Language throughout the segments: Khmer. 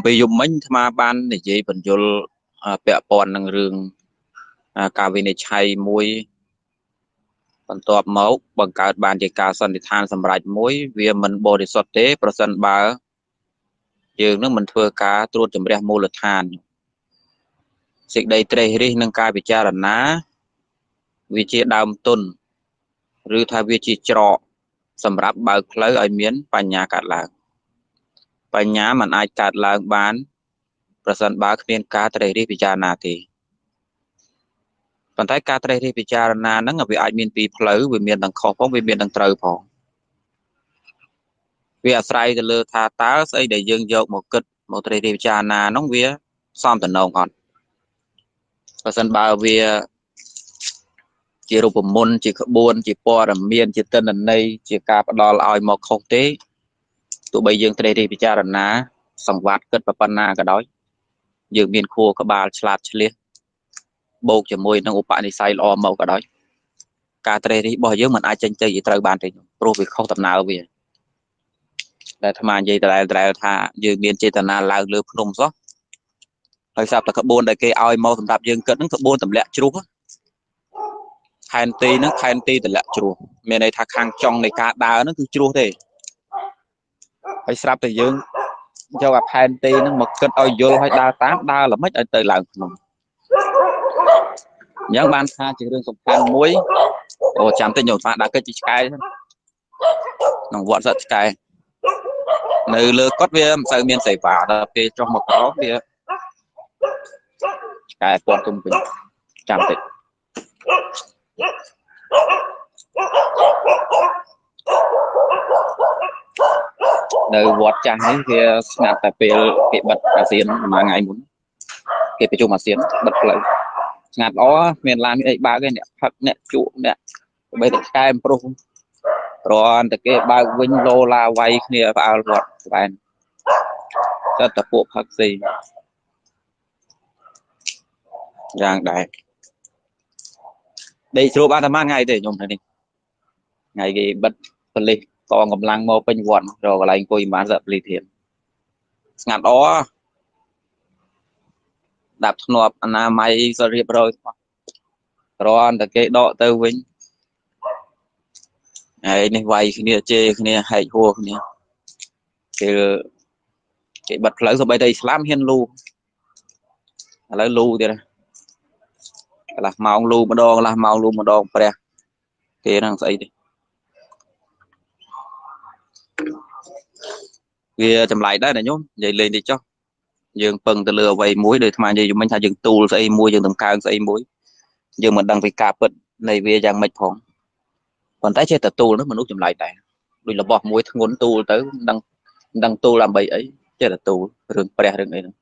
អំពីយំមិញអាត្មាបាននិយាយបញ្យលពាក់ព័ន្ធនឹងរឿងការវិនិច្ឆ័យមួយបន្ទាប់មកបង្កើតបានជាការសន្និដ្ឋានសម្រាប់មួយ វាមិនបរិសុទ្ធទេ ប្រសិនបើ យើងនឹងមិនធ្វើការត្រួតជំរះមូលដ្ឋានសេចក្តីត្រេះរិះនឹងការពិចារណាវាជាដើមទុន ឬថាវាជាច្រកសម្រាប់បើកផ្លូវឲ្យមានបញ្ញាកើតឡើង បញ្ញាมันអាចកើតឡើងបាន ប្រសិនបើគ្មានការត្រេះរិះពិចារណាទេប៉ុន្តែការត្រេះរិះពិចារណាហ្នឹងវាអាចមានពីរផ្លូវវាមានទាំងខុសផងវាមានទាំងត្រូវផងវាអាស្រ័យទៅលើថាតើស្អីដែលយើងយកមកគិតមកត្រេះរិះពិចារណាហ្នឹងវាសមតំណងអត់បើសិនបើវាជារូបមន្តជាក្បួន ជាព័ត៌មាន ជាទិន្នន័យជាការផ្ដល់ឲ្យមកខុសទេ ទោះបីយើងត្រេះរិះពិចារណាសង្វាតគិតប៉ុណ្ណាក៏ដោយយើងមានខួរក្បាលឆ្លាតឆ្លៀសបូកជាមួយនឹងឧបនិស្ស័យល្អមកក៏ដោយការត្រេះរិះរបស់យើងមិនអាចចេញទៅឲ្យត្រូវបានទេព្រោះវាខុសដំណើរវាដែលអាត្មានិយាយដដែលដដែលថាយើងមានចេតនាឡើងលើភ្នំសោះហើយស្រាប់តែក្បួនដែលគេឲ្យមកសម្រាប់យើងគិតហ្នឹងក្បួនទម្លាក់ជ្រុះខែនទីហ្នឹងខែនទីទម្លាក់ជ្រុះមានន័យថាខាងចុងនៃការដើរហ្នឹងគឺជ្រុះទេ ហើយស្រាប់តែយើងយកអាផែនទីហ្នឹងមកគិតឲ្យយល់ឲ្យដើរតាមដើរល្មិចឲ្យទៅឡើងភ្នំអញ្ចឹងបានថាជារឿងសំខាន់មួយអូចាំតិចញោមស្វាដើរកិច្ចជាឆ្កែក្នុងវត្តសត្វឆ្កែនៅលើគាត់វាមិនសូវមានសេវាដល់ពេលចុះមកក្រវាឆ្កែពាត់ទុំវិញចាំតិច នៅវត្តចាស់នេះវាស្ងាត់តែពេលគេបិទអាស៊ានប្រហែលថ្ងៃមុនគេប្រជុំអាស៊ានបិទផ្លូវស្ងាត់ល្អមានឡានមានអីបើកទេអ្នកផឹកអ្នកជក់អ្នកបីតែឆ្កែប្រុសគ្រាន់តែគេបើកវិញលោឡាវាយគ្នាផ្អើលវត្តស្បែនតែតពួកផឹកស៊ីយ៉ាងដែរដេកស្រួលបានតែមួយថ្ងៃទេខ្ញុំនេះថ្ងៃគេបិទប៉លិស កងកម្លាំងមកពេញវត្តរកកន្លែងអង្គុយបានសិបលីធៀនស្ងាត់អដាប់ធ្នាប់អនាម័យសុរៀបរយគ្រាន់តែគេដកទៅវិញហើយនេះវាយគ្នាជេរគ្នាហែកហួរគ្នាគេគេបិទផ្លូវសូម្បីតែអ៊ីស្លាមហ៊ានលូឥឡូវលូទៀតកន្លះម៉ោងលូម្ដងកន្លះម៉ោងលូម្ដងព្រះគេហ្នឹងស្អីទេ វាចម្លែកដែរណាញោមនិយាយលេងតិចចុះយើងពឹងទៅលើអ្វីមួយដោយអាត្មានិយាយមិញថាយើងទូលស្អីមួយយើងតម្កើងស្អីមួយយើងមិនដឹងពីការពិតនៃវាយ៉ាងម៉េចផងប៉ុន្តែចេះតែទូលនោះមនុស្សចម្លែកដែរដូចរបស់មួយធ្ងន់ទូលទៅមិនដឹងមិនដឹងទូលដើម្បីអីចេះតែទូលរឿងព្រះរឿងអីហ្នឹង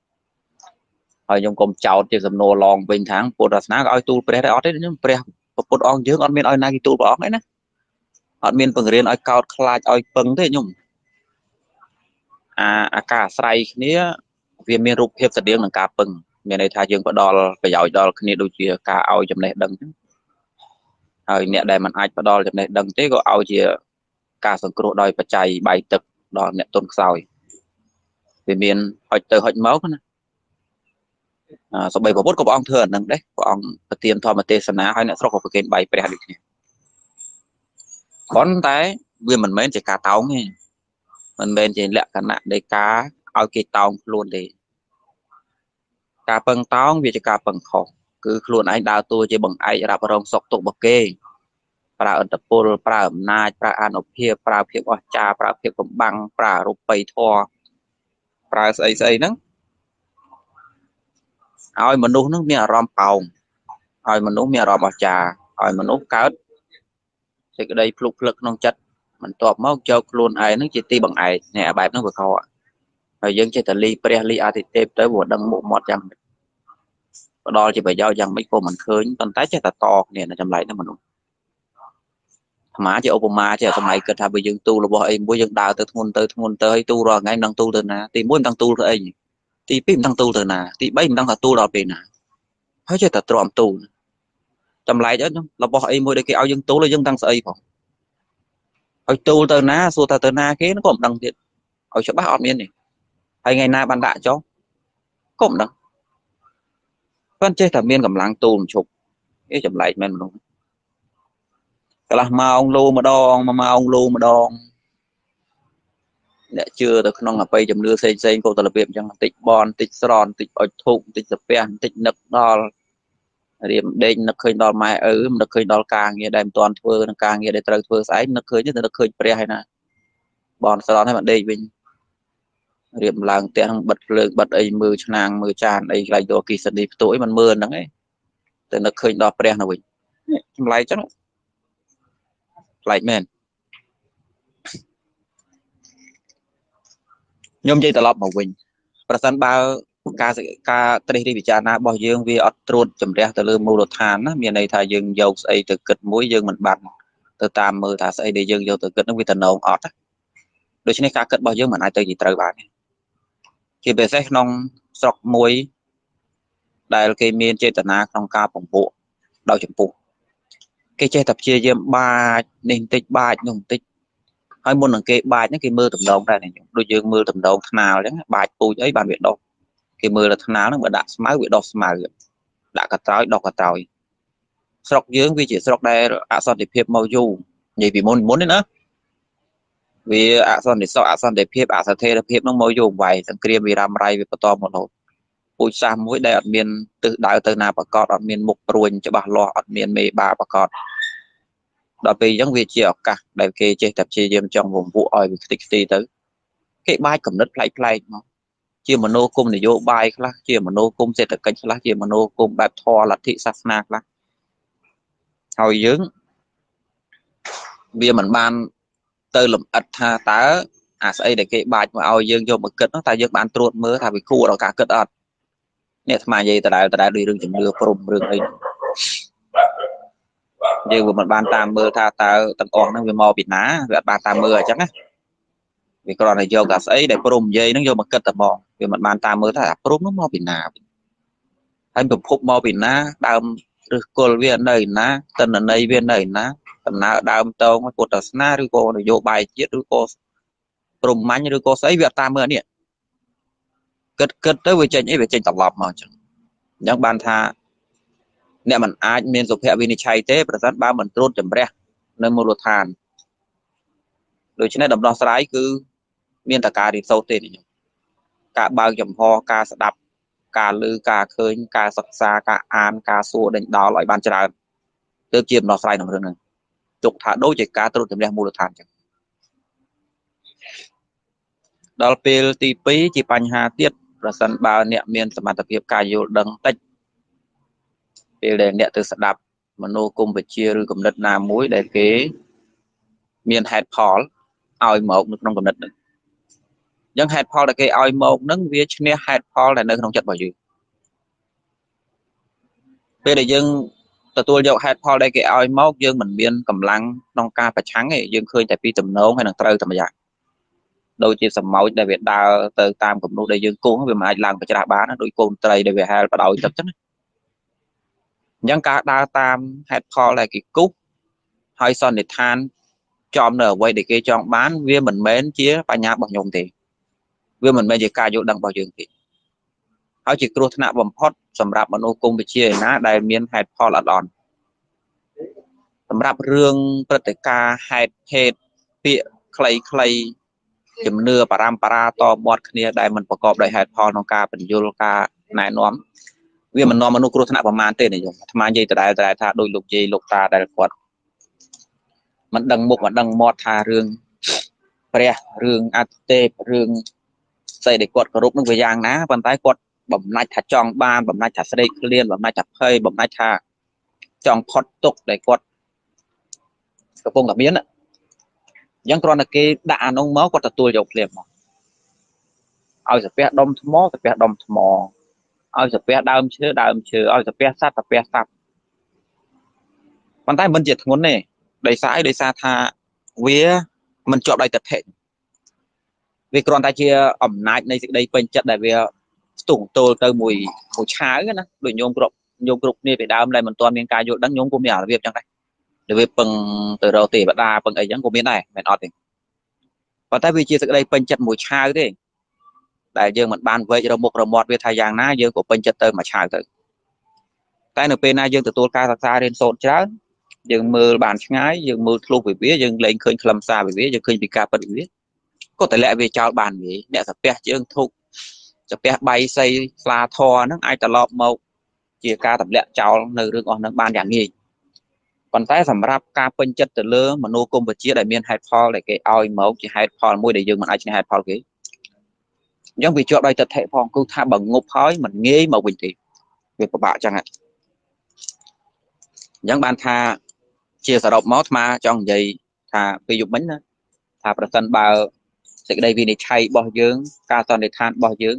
ហើយខ្ញុំកុំចោតជាសំណួរឡងវិញທາງពុទ្ធសាសនាក៏ឲ្យទូលព្រះដែរអត់ទេខ្ញុំព្រះពុទ្ធអង្គយើងអត់មានឲ្យណាគេទូលព្រះអង្គឯណាអត់មានបង្រៀនឲ្យកោតខ្លាចឲ្យពឹងទេខ្ញុំ អាអាការអាស្រ័យគ្នា វាមានរូបភាពស្តៀងនឹងការពឹងមានន័យថាយើងផ្ដល់ប្រយោជន៍ដល់គ្នាដូចជាការឲ្យចំណេះដឹងហើយអ្នកដែលមិនអាចផ្ដល់ចំណេះដឹងទេក៏ឲ្យជាការសង្គ្រោះដោយបច្ច័យបាយទឹកដល់អ្នកទុនខ្សោយវាមានហុចទៅហុចមកណាសបីប្រពុតក៏ព្រះអង្គធ្វើអានឹងដែរព្រះអង្គប្រទានធម្មទេសនាឲ្យអ្នកស្រុកក៏ប្រគេនបាយព្រះដូចគ្នាប៉ុន្តែវាមិនមែនជាការតោងទេ មិនមែនជាលក្ខណៈនៃការឲ្យគេតោងខ្លួនទេការពឹងតោងវាជាការពឹងខុសគឺខ្លួនឯងដើរតួជាបង្អែករ៉ាប់រងសុកទុករបស់គេប្រើអន្តពលប្រើអំណាចប្រើអនុភាពប្រើភាពអស្ចារ្យប្រើភាពកំបាំងប្រើរូបិធម៌ប្រើស្អីស្អីហ្នឹងឲ្យមនុស្សហ្នឹងមានអារម្មណ៍ប៉ោងឲ្យមនុស្សមានអារម្មណ៍អស្ចារ្យឲ្យមនុស្សកើតសេចក្តីភ្លុកភ្លឹកក្នុងចិត្ត បន្ទាប់មកយកខ្លួនឯងហ្នឹងជាទីបង្អែកនេះបែបហ្នឹងវាខុសហើយយើងចេះតែលីព្រះលីអតិទេពទៅព្រោះដឹងមុខមាត់យ៉ាងម៉េចផ្ដល់ជាប្រយោជន៍យ៉ាងម៉េចក៏មិនឃើញប៉ុន្តែចេះតែតគ្នានៅចម្លែកហ្នឹងមនុស្សអាមាជាឧបមាជាសម័យគិតថាបើយើងទូលរបស់អីមួយយើងដើរទៅធ្ងន់ទៅធ្ងន់ទៅហើយទូលរាល់ថ្ងៃមិនដឹងទូលទៅណាទី1មិនដឹងទូលទៅអីទី2មិនដឹងទូលទៅណាទី3មិនដឹងថាទូលដល់ពេលណាហើយចេះតែទ្រាំទូលចម្លែកអត់របស់អីមួយដែលគេឲ្យយើងទូលយើងដឹងស្អីផង ឲ្យទូលទៅណាសួរថាទៅណាគេក៏មិនដឹងទៀតឲ្យច្បាស់អត់មានទេហើយថ្ងៃណាបានដាក់ចុះកុំដឹងប៉ុន្តែចេះតែមានកម្លាំងទូលជប់អីចម្លែកមែនមនុស្សកន្លះម៉ោងលោម្ដងមួយម៉ោងលោម្ដងអ្នកជឿទៅក្នុងអបិយជំនឿផ្សេងផ្សេងក៏ទៅរបៀបអញ្ចឹងបន្តិចបនបន្តិចស្រន់បន្តិចអុចធូបបន្តិចសាពះបន្តិចនឹកដល់ រៀមដេកនឹកឃើញដល់ម៉ែឪនឹកឃើញដល់ការងារដែលមិនទាន់ធ្វើនឹងការងារដែលត្រូវធ្វើស្អែកនឹកឃើញទៅនឹកឃើញព្រះហើយណាបនស្រន់ហើយមកដេកវិញរៀបឡើងផ្ទះនឹងបិទភ្លើងបិទអីមើលឆ្នាំងមើលចានអីខ្លាចទៅអគិសនីផ្ទុយមិនមើលហ្នឹងឯងតែនឹកឃើញដល់ព្រះនៅវិញចម្លែកចឹងប្លែកមែនខ្ញុំនិយាយត្រឡប់មកវិញប្រសិនបើ ការការត្រិះរិះពិចារណារបស់យើងវាអត់ត្រួតជំរះទៅលើមូលដ្ឋានណាមានន័យថាយើងយកស្អីទៅគិតមួយយើងមិនបាត់ទៅតាមមើលថាស្អីដែលយើងយកទៅគិតនោះវាតំណងអត់ដូច្នេះការគិតរបស់យើងមិនអាចទៅជាត្រូវបានជាពិសេសក្នុងស្រុកមួយដែលគេមានចេតនាក្នុងការពំពួកដោយចម្ពោះគេចេះតែព្យាយាមបាចនេះបន្តិចបាចនោះបន្តិចហើយមុននឹងគេបាចហ្នឹងគេមើលតំណងដែរខ្ញុំដូចយើងមើលតំណងថ្នាលអញ្ចឹងបាចពូជអីបានវាដុះ គេមើលទៅថ្នាលហ្នឹងបើដាក់ស្មៅវាដុះស្មៅដាក់កត្រោយដុះកត្រោយស្រុកយើងវាជាស្រុកដែលអសន្តិភាពមកយូរនិយាយពីមុនមុនទេណាវាអសន្តិសុខអសន្តិភាពអស្ថិរភាពហ្នឹងមកយូរវែងសង្គ្រាមវារ៉ាំរ៉ៃវាបន្តមករហូតពូជសាសមួយដែលអត់មានទិសដៅទៅណាប្រកបអត់មានមុខព្រួញច្បាស់លាស់អត់មានមេបាប្រកបដល់ពេលអញ្ចឹងវាជាឱកាសដែលគេចេះតែព្យាយាមចង់វង្វក់ឲ្យវាខ្ទេចខ្ទីទៅគេបាច់កំណត់ផ្លែកផ្លែកមក ជាមនោគមនយោបាយខ្លះជាមនោគមសេដ្ឋកិច្ចខ្លះជាមនោគមបែបធម៌លទ្ធិសាសនាខ្លះហើយយើងវាមិនបានទៅលំអិតថាតើអាស្អីដែលគេបាចមកឲ្យយើងយកមកគិតនោះតើយើងបានត្រួតមើលថាវាគួរដល់ការគិតអត់នេះអាត្មានិយាយដដែលដដែលដូចរឿងជំនឿព្រមរឿងអីយើងវាមិនបានតាមមើលថាតើទាំងអស់ហ្នឹងវាមកពីណាវាអត់បានតាមមើលអញ្ចឹងណា វាគ្រាន់តែយកអាស្អីដែលព្រំនិយាយហ្នឹងយកមកគិតតែហ្មងវាមិនបានតាមមើលថាអាព្រំហ្នឹងមកពីណាហើយប្រភពមកពីណាដើមឬគល់វានៅណាតនន័យវានៅណាដំណើរដើមតងពុទ្ធសាសនាឬក៏នយោបាយជាតិឬក៏ព្រំមាញ់ឬក៏ស្អីវាអត់តាមមើលនេះគិតគិតទៅវាចេញអីវាចេញត្រឡប់មកអញ្ចឹងអញ្ចឹងបានថាអ្នកមិនអាចមានសុភវិនិច្ឆ័យទេប្រសិនបើមិនត្រួតចម្រះនៅមូលដ្ឋានដូច្នេះដំណោះស្រាយគឺ មានតែការរៀនសូត្រទេនេះការបើកចំហការស្ដាប់ការឮការឃើញការសិក្សាការអានការសួរដេញដោលឲ្យបានច្រើនទើបជាដំណោះស្រាយក្នុងរឿងហ្នឹងទុកថាដូចជាការត្រួតចម្រះមូលដ្ឋានចឹងដល់ពេលទី2ជាបញ្ហាទៀតប្រសិនបើអ្នកមានសមត្ថភាពការយល់ដឹងតិចពេលដែលអ្នកទៅស្ដាប់មនោគមវិជ្ជាឬគំនិតណាមួយដែលគេមានហេតុផលឲ្យមកនៅក្នុងគំនិតហ្នឹង អញ្ចឹងហេតុផលដែលគេឲ្យមកហ្នឹងវាឈ្នះហេតុផលដែលនៅក្នុងចិត្តរបស់យើងពេលដែលយើងទទួលយកហេតុផលដែលគេឲ្យមកយើងមិនមានកម្លាំងក្នុងការប្រឆាំងទេយើងឃើញតែពីទំនងហើយនឹងត្រូវតែម្យ៉ាងដូចជាសម្ោចដែលវាដើរទៅតាមគំនូសដែលយើងគង់វាមិនអាចឡើងប្រច្រាស់បានដូចកូនត្រីដែលវាហែលបដោយទឹកចឹងណាអញ្ចឹងការដើរតាមហេតុផលដែលគេគូសហើយសន្និដ្ឋានចំនៅអ្វីដែលគេចង់បានវាមិនមែនជាបញ្ញារបស់ខ្ញុំទេ វាមិនមែនជាការយល់ដឹងរបស់យើងទេហើយជាគ្រោះថ្នាក់បំផុតសម្រាប់មនុស្សគុំវិជាណាដែលមានហេតុផលអត់អន់សម្រាប់រឿងព្រឹត្តិការណ៍ហេតុភេទពាក្យខ្លីៗជំនឿបរំបរាតបត់គ្នាដែលមិនប្រកបដោយហេតុផលក្នុងការបញ្យលការណែនាំវាមិននាំមនុស្សគ្រោះថ្នាក់ប្រមាណទេនាយកអាត្មានិយាយដដែលដដែលថាដោយលោកយាយលោកតាដែលគាត់មិនដឹងមុខមិនដឹងមាត់ថារឿងព្រះរឿងអត្តទេពរឿង ស្អីដែលគាត់គោរពនឹងវាយ៉ាងណាប៉ុន្តែគាត់បំណាច់ថាចង់បានបំណាច់ថាស្ដីឃ្លានបំណាច់ថាភ័យបំណាច់ថាចង់ផុតទុកដែលគាត់កំពុងតែមានអញ្ចឹងគ្រាន់តែគេដាក់អានោះមកគាត់ទទួលយកភ្លាមមកឲ្យសាពះដុំថ្មសាពះដុំថ្មឲ្យសាពះដើមឈើដើមឈើឲ្យសាពះសត្វសាពះសត្វប៉ុន្តែមិនជាធ្ងន់ទេដោយសារអីដោយសារថាវាមិនជាប់ដោយទិដ្ឋិ វាគ្រាន់តែជាអំណាចនៃសេចក្តីពេញចិត្តដែលវាស្ទុះទល់ទៅមួយមួយឆាវណាដូចញោមគ្រប់ញោមគ្រប់គ្នាពីដើមដែលមិនទាន់មានការយល់ដឹងញោមក៏មានអារបៀបចឹងដែរដែលវាពឹងទៅរកទេវតាពឹងអីចឹងក៏មានដែរមិនអត់ទេប៉ុន្តែវាជាសេចក្តីពេញចិត្តមួយឆាវទេដែលយើងមិនបានវែករមុខរមាត់វាថាយ៉ាងណាយើងក៏ពេញចិត្តទៅមកឆាវទៅតែនៅពេលណាយើងទទួលការសិក្សារៀនសូត្រច្រើនយើងមើលបានឆ្ងាយយើងមើលធ្លុះវិវាយើងលែងឃើញខ្លឹមសារវិវាយើងឃើញពីការពិតវិវា ក៏តម្លាក់វាចោលបានវាអ្នកសាពះជើងធុកសាពះបៃសីស្លាធរហ្នឹងអាចត្រឡប់មកជាការតម្លាក់ចោលនៅរឿងអស់ហ្នឹងបានយ៉ាងងាយប៉ុន្តែសម្រាប់ការពេញចិត្តទៅលើមនោគមវិជ្ជាដែលមានហេតុផលដែលគេឲ្យមកជាហេតុផលមួយដែលយើងមិនអាចឈ្នះហេតុផលគេអញ្ចឹងវាជាប់ដោយទិដ្ឋិផងគឺថាបើងប់ហើយមិនងាយមកវិញទេវាពិបាកចឹងហ่ะអញ្ចឹងបានថាជាសរុបមកអាត្មាចង់និយាយថាពេលយប់មិញណាថាប្រសិនបើ សេចក្តីវិនិច្ឆ័យរបស់យើង ការសន្និដ្ឋានរបស់យើង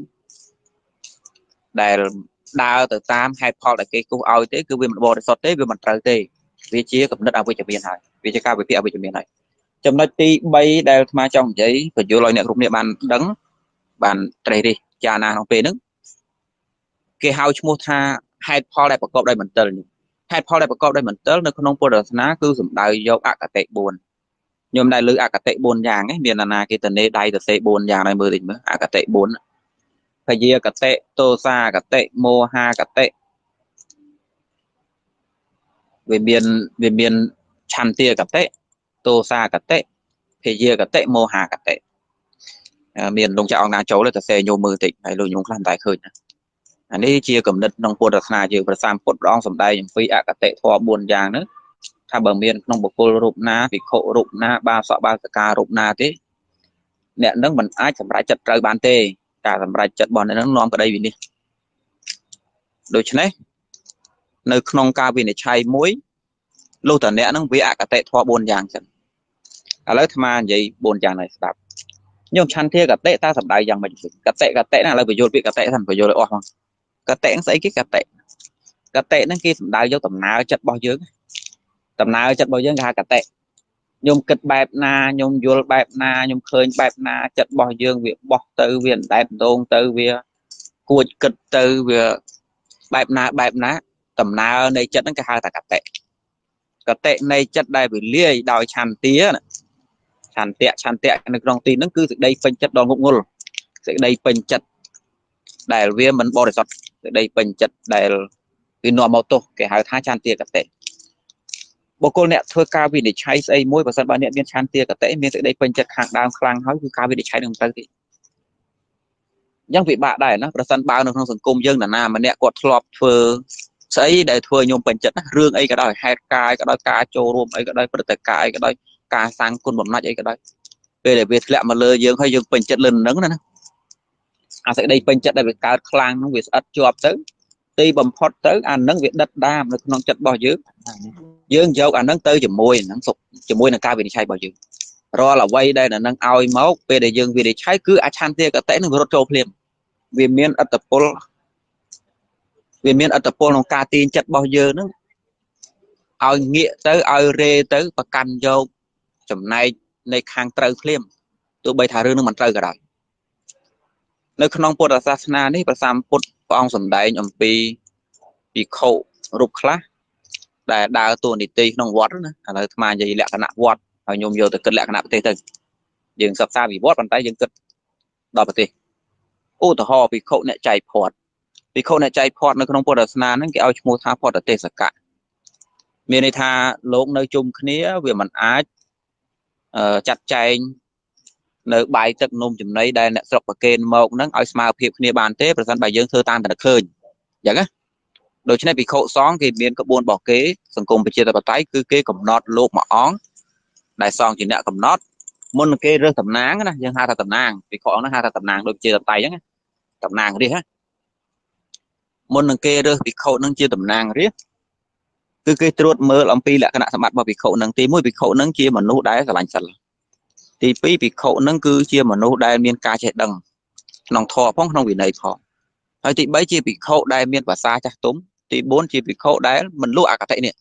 ដែលដើរទៅតាមហេតុផលដែលគេគូសឲ្យទេគឺវាមិនបរិសុទ្ធទេវាមិនត្រូវទេវាជាកំណត់អវិជ្ជមានហើយវាជាការវិភាគអវិជ្ជមានហើយចំណុចទី3ដែលអាត្មាចង់និយាយបញ្យល់ឲ្យអ្នកគ្រប់គ្នាបានដឹងបានត្រេះរិះចាណាក្នុងពេលហ្នឹងគេហៅឈ្មោះថាហេតុផលដែលប្រកបដោយមន្ទិលនេះហេតុផលដែលប្រកបដោយមន្ទិលនៅក្នុងពុទ្ធសាសនាគឺសំដៅយកអកតេ4 ខ្ញុំដែលលើអកតេ4យ៉ាងឯងមានអាណាគេតនេដៃតសេ4យ៉ាងហើយមើលតិចមើលអកតេ4ភយាកតេតោសាកតេមោហាកតេវាមានវាមានឆន្ទាកតេតោសាកតេភយាកតេមោហាកតេមានលោកចាអង្គណាចូលទៅសេញោមមើលតិចហើយលោកញោមខ្លះតែឃើញណាអានេះជាគំនិតក្នុងពុទ្ធសាសនាយើងព្រះសម្ពុទ្ធព្រះអង្គសម្ដែងអំពីអកតេធម៌4យ៉ាងហ្នឹង ថាបើមានក្នុងបុគ្គលរូបណាភិក្ខុរូបណាបាសកបាសិការូបណាទេអ្នកនឹងមិនអាចសម្រេចចិត្តត្រូវបានទេការសម្រេចចិត្តរបស់អ្នកនឹងនាំក្តីវិនិច្ឆ័យដូច្នេះនៅក្នុងការវិនិច្ឆ័យមួយលុះតអ្នកនឹងវាអកតេធម៌4យ៉ាងចឹងឥឡូវអាត្មានិយាយ4យ៉ាងនេះស្ដាប់ខ្ញុំឆន្ទាកតេតើសម្ដៅយ៉ាងម៉េចកតេកតេណាឥឡូវបញ្យល់ពាក្យកតេថាបញ្យល់ឲ្យអស់ហ្មងកតេស្អីគេកតេកតេហ្នឹងគេសំដៅយកដំណើរចិត្តរបស់យើង ដំណើរចិត្តរបស់យើងគេហៅកតេខ្ញុំគិតបែបណាខ្ញុំយល់បែបណាខ្ញុំឃើញបែបណាចិត្តរបស់យើងវាបោះទៅវាអណ្ដែតដងទៅវាគួចគិតទៅវាបែបណាបែបណាដំណើរនៃចិត្តហ្នឹងគេហៅថាកតេកតេនៃចិត្តដែលវាលាយដោយឆន្ទាឆន្ទៈឆន្ទៈនៅក្នុងទីហ្នឹងគឺសេចក្តីពេញចិត្តដ៏ងប់ងល់សេចក្តីពេញចិត្តដែលវាមិនបរិសុទ្ធសេចក្តីពេញចិត្តដែលវានាំមកទោសគេហៅថាឆន្ទាកតេ បុគ្គលអ្នកធ្វើការវិនិច្ឆ័យស្អីមួយបើសិនបើអ្នកមានឆន្ទាកតេមានសេចក្តីពេញចិត្តខាងដើមខ្លាំងហើយគឺការវិនិច្ឆ័យនឹងមិនទៅទេយ៉ាងពិបាកដែរណាប្រសិនបើនៅក្នុងសង្គមយើងណាណាម្នាក់គាត់ធ្លាប់ធ្វើស្អីដែលធ្វើខ្ញុំពេញចិត្តណារឿងអីក៏ដោយហេតុការក៏ដោយការចូលរួមអីក៏ដោយព្រឹត្តិការណ៍អីក៏ដោយការសាងគុណបំណាច់អីក៏ដោយពេលដែលវាធ្លាក់មកលើយើងហើយយើងពេញចិត្តលឿនហ្នឹងណាអាសេចក្តីពេញចិត្តដែលវាកើតខ្លាំងហ្នឹងវាស្អិតជាប់ទៅទីបំផុតទៅអានឹងវាដិតដាមនៅក្នុងចិត្តរបស់យើង យើងយកអានឹងទៅជាមួយហ្នឹងសុខជាមួយនឹងការវិនិច្ឆ័យរបស់យើងរាល់អ្វីដែលនឹងឲ្យមកពេលដែលយើងវិនិច្ឆ័យគឺអឆន្ទាកតេនឹងរត់ចូលភ្លាមវាមានអត្តពលវាមានអត្តពលក្នុងការទាញចិត្តរបស់យើងហ្នឹងឲ្យងាកទៅឲ្យរេទៅប្រកាន់យកចំណែកនៃខាងត្រូវភ្លាមទោះបីថារឿងនឹងមិនត្រូវក៏ដោយនៅក្នុងពុទ្ធសាសនានេះព្រះសម្ពុទ្ធព្រះអង្គសម្ដែងអំពីភិក្ខុរូបខ្លះ ដែលដើរតួនាទីក្នុងវត្តណាឥឡូវអាត្មានិយាយលក្ខណៈវត្តហើយញោមយកទៅគិតលក្ខណៈប្រទេសទៅយើងសិក្សាពីវត្តប៉ុន្តែយើងគិតដល់ប្រទេសឧទាហរណ៍ភិក្ខុអ្នកចៃផាត់ភិក្ខុអ្នកចៃផាត់នៅក្នុងពុទ្ធសាសនាហ្នឹងគេឲ្យឈ្មោះថាផតទេសកៈមានន័យថាលោកនៅជុំគ្នាវាមិនអាចចាត់ចែងនៅបាយទឹកនំចំណីដែលអ្នកស្រុកប្រកេនមកហ្នឹងឲ្យស្មើភាពគ្នាបានទេប្រសិនបើយើងធ្វើតាមតែឃើញអញ្ចឹងណា ដូច្នេះភិក្ខុសង្ឃគេមានក្បួនរបស់គេសង្គមប្រជាធិបតេយ្យគឺគេកំណត់លោកមួយអង្គដែលសង្ឃជាអ្នកកំណត់មុននឹងគេរើសតំណាងណាយើងហៅថាតំណាងភិក្ខុអង្គហ្នឹងហៅថាតំណាងដូចជាតតៃអញ្ចឹងតំណាងរាជណាមុននឹងគេរើសភិក្ខុហ្នឹងជាតំណាងរាជគឺគេត្រួតមើលអំពីលក្ខណៈសម្បត្តិរបស់ភិក្ខុហ្នឹងទី1ភិក្ខុហ្នឹងជាមនុស្សដែលស្រឡាញ់សិលទី2ភិក្ខុហ្នឹងគឺជាមនុស្សដែលមានការចេះដឹងក្នុងធម៌ផងក្នុងវិន័យផង ហើយទី3ជាភិក្ខុដែលមានភាសាចាស់ទុំទី4ជាភិក្ខុដែលមិនលក់អកតេនេះ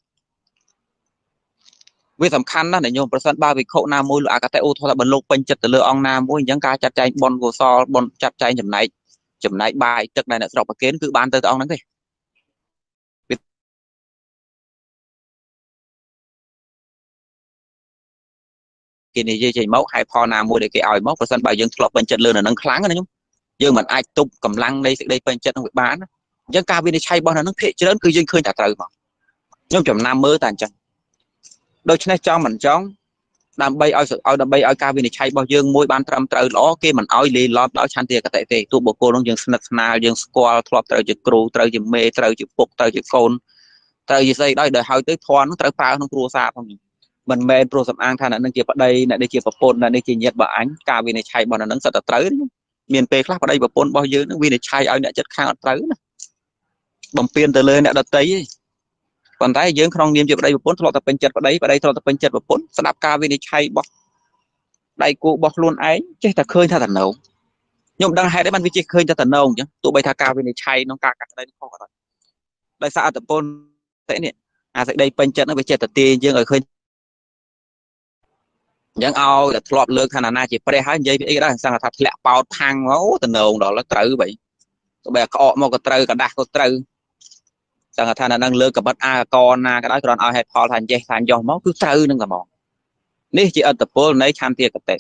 វាសំខាន់ណាស់ដែលញោមប្រសិនបើភិក្ខុណាមួយលក់អកតេឧទាហរណ៍ថាបើលោកពេញចិត្តទៅលើអង្គណាមួយអញ្ចឹងការចាត់ចែងបនកុសលបនចាត់ចែងចំណែកចំណែកបាយទឹកដែលអ្នកស្រុកប្រគេនគឺបានទៅទៅអង្គហ្នឹងទេគេនិយាយចេញមកហេតុផលណាមួយដែលគេឲ្យមកប្រសិនបើយើងធ្លាប់ពេញចិត្តលើនៅនឹងខ្លាំងណាខ្ញុំ យើងមិនអាចទប់កម្លាំងនៃសេចក្តីពេញចិត្តនឹងវាបានអញ្ចឹងការវិនិច្ឆ័យរបស់នៅនឹងភាគច្រើនគឺយើងឃើញតែត្រូវមកខ្ញុំចំណាំមើលតែអញ្ចឹងដូច្នេះចង់មិនចង់ដើម្បីឲ្យឲ្យដើម្បីឲ្យការវិនិច្ឆ័យរបស់យើងមួយបានត្រឹមត្រូវល្អគេមិនឲ្យលេឡប់ដោយឆន្ទៈកតិទេទោះបុគ្គលនោះយើងស្និទ្ធស្នាលយើងស្គាល់ធ្លាប់ត្រូវជាគ្រូត្រូវជាមេត្រូវជាពុកត្រូវជាកូនត្រូវជាស្អីដោយដោយហើយទៅធន់នោះត្រូវប្រើក្នុងគ្រួសារផងមិនមែនព្រោះសំអាងថាអ្នកនឹងជាប្តីអ្នកនេះជាប្រពន្ធអ្នកនេះជាញាតិរបស់អញការវិនិច្ឆ័យរបស់អ្នកនឹងសិតតែត្រូវ មានពេលខ្លះប្តីប្រពន្ធរបស់យើងនឹងវិនិច្ឆ័យឲ្យអ្នកចិត្តខាងអត់ត្រូវណាបំពេញទៅលើអ្នកដតីឯងប៉ុន្តែយើងក្នុងនាមជាប្តីប្រពន្ធធ្លាប់តែពេញចិត្តប្តីប្តីធ្លាប់តែពេញចិត្តប្រពន្ធស្ដាប់ការវិនិច្ឆ័យរបស់ដៃគូរបស់ខ្លួនឯងចេះតែឃើញថាតំណងខ្ញុំដឹងហេតុអីបានវាចេះឃើញតែតំណងអញ្ចឹងទោះបីថាការវិនិច្ឆ័យក្នុងការកាត់ក្តីខុសក៏ដោយដោយសារអត្តពលតែនេះអាសេចក្តីពេញចិត្តនោះវាចេះតែទាញយើងឲ្យឃើញ អញ្ចឹងឲ្យតែធ្លាប់លើកថាណាជាព្រះហើយនិយាយពីអីក៏ដោយសង្ឃថាធ្លាក់ប៉ោតថាំងអូតំណងដល់ត្រូវបីទៅបែក្អកមកក៏ត្រូវกระដាស់ក៏ត្រូវសង្ឃថានឹងលើកកបិតអាកកណាក៏ដោយគ្រាន់ឲ្យហេតុផលថាចេះថាយោះមកគឺត្រូវនឹងតែមកនេះជាអត្តពលនៃឆន្ទាកតិ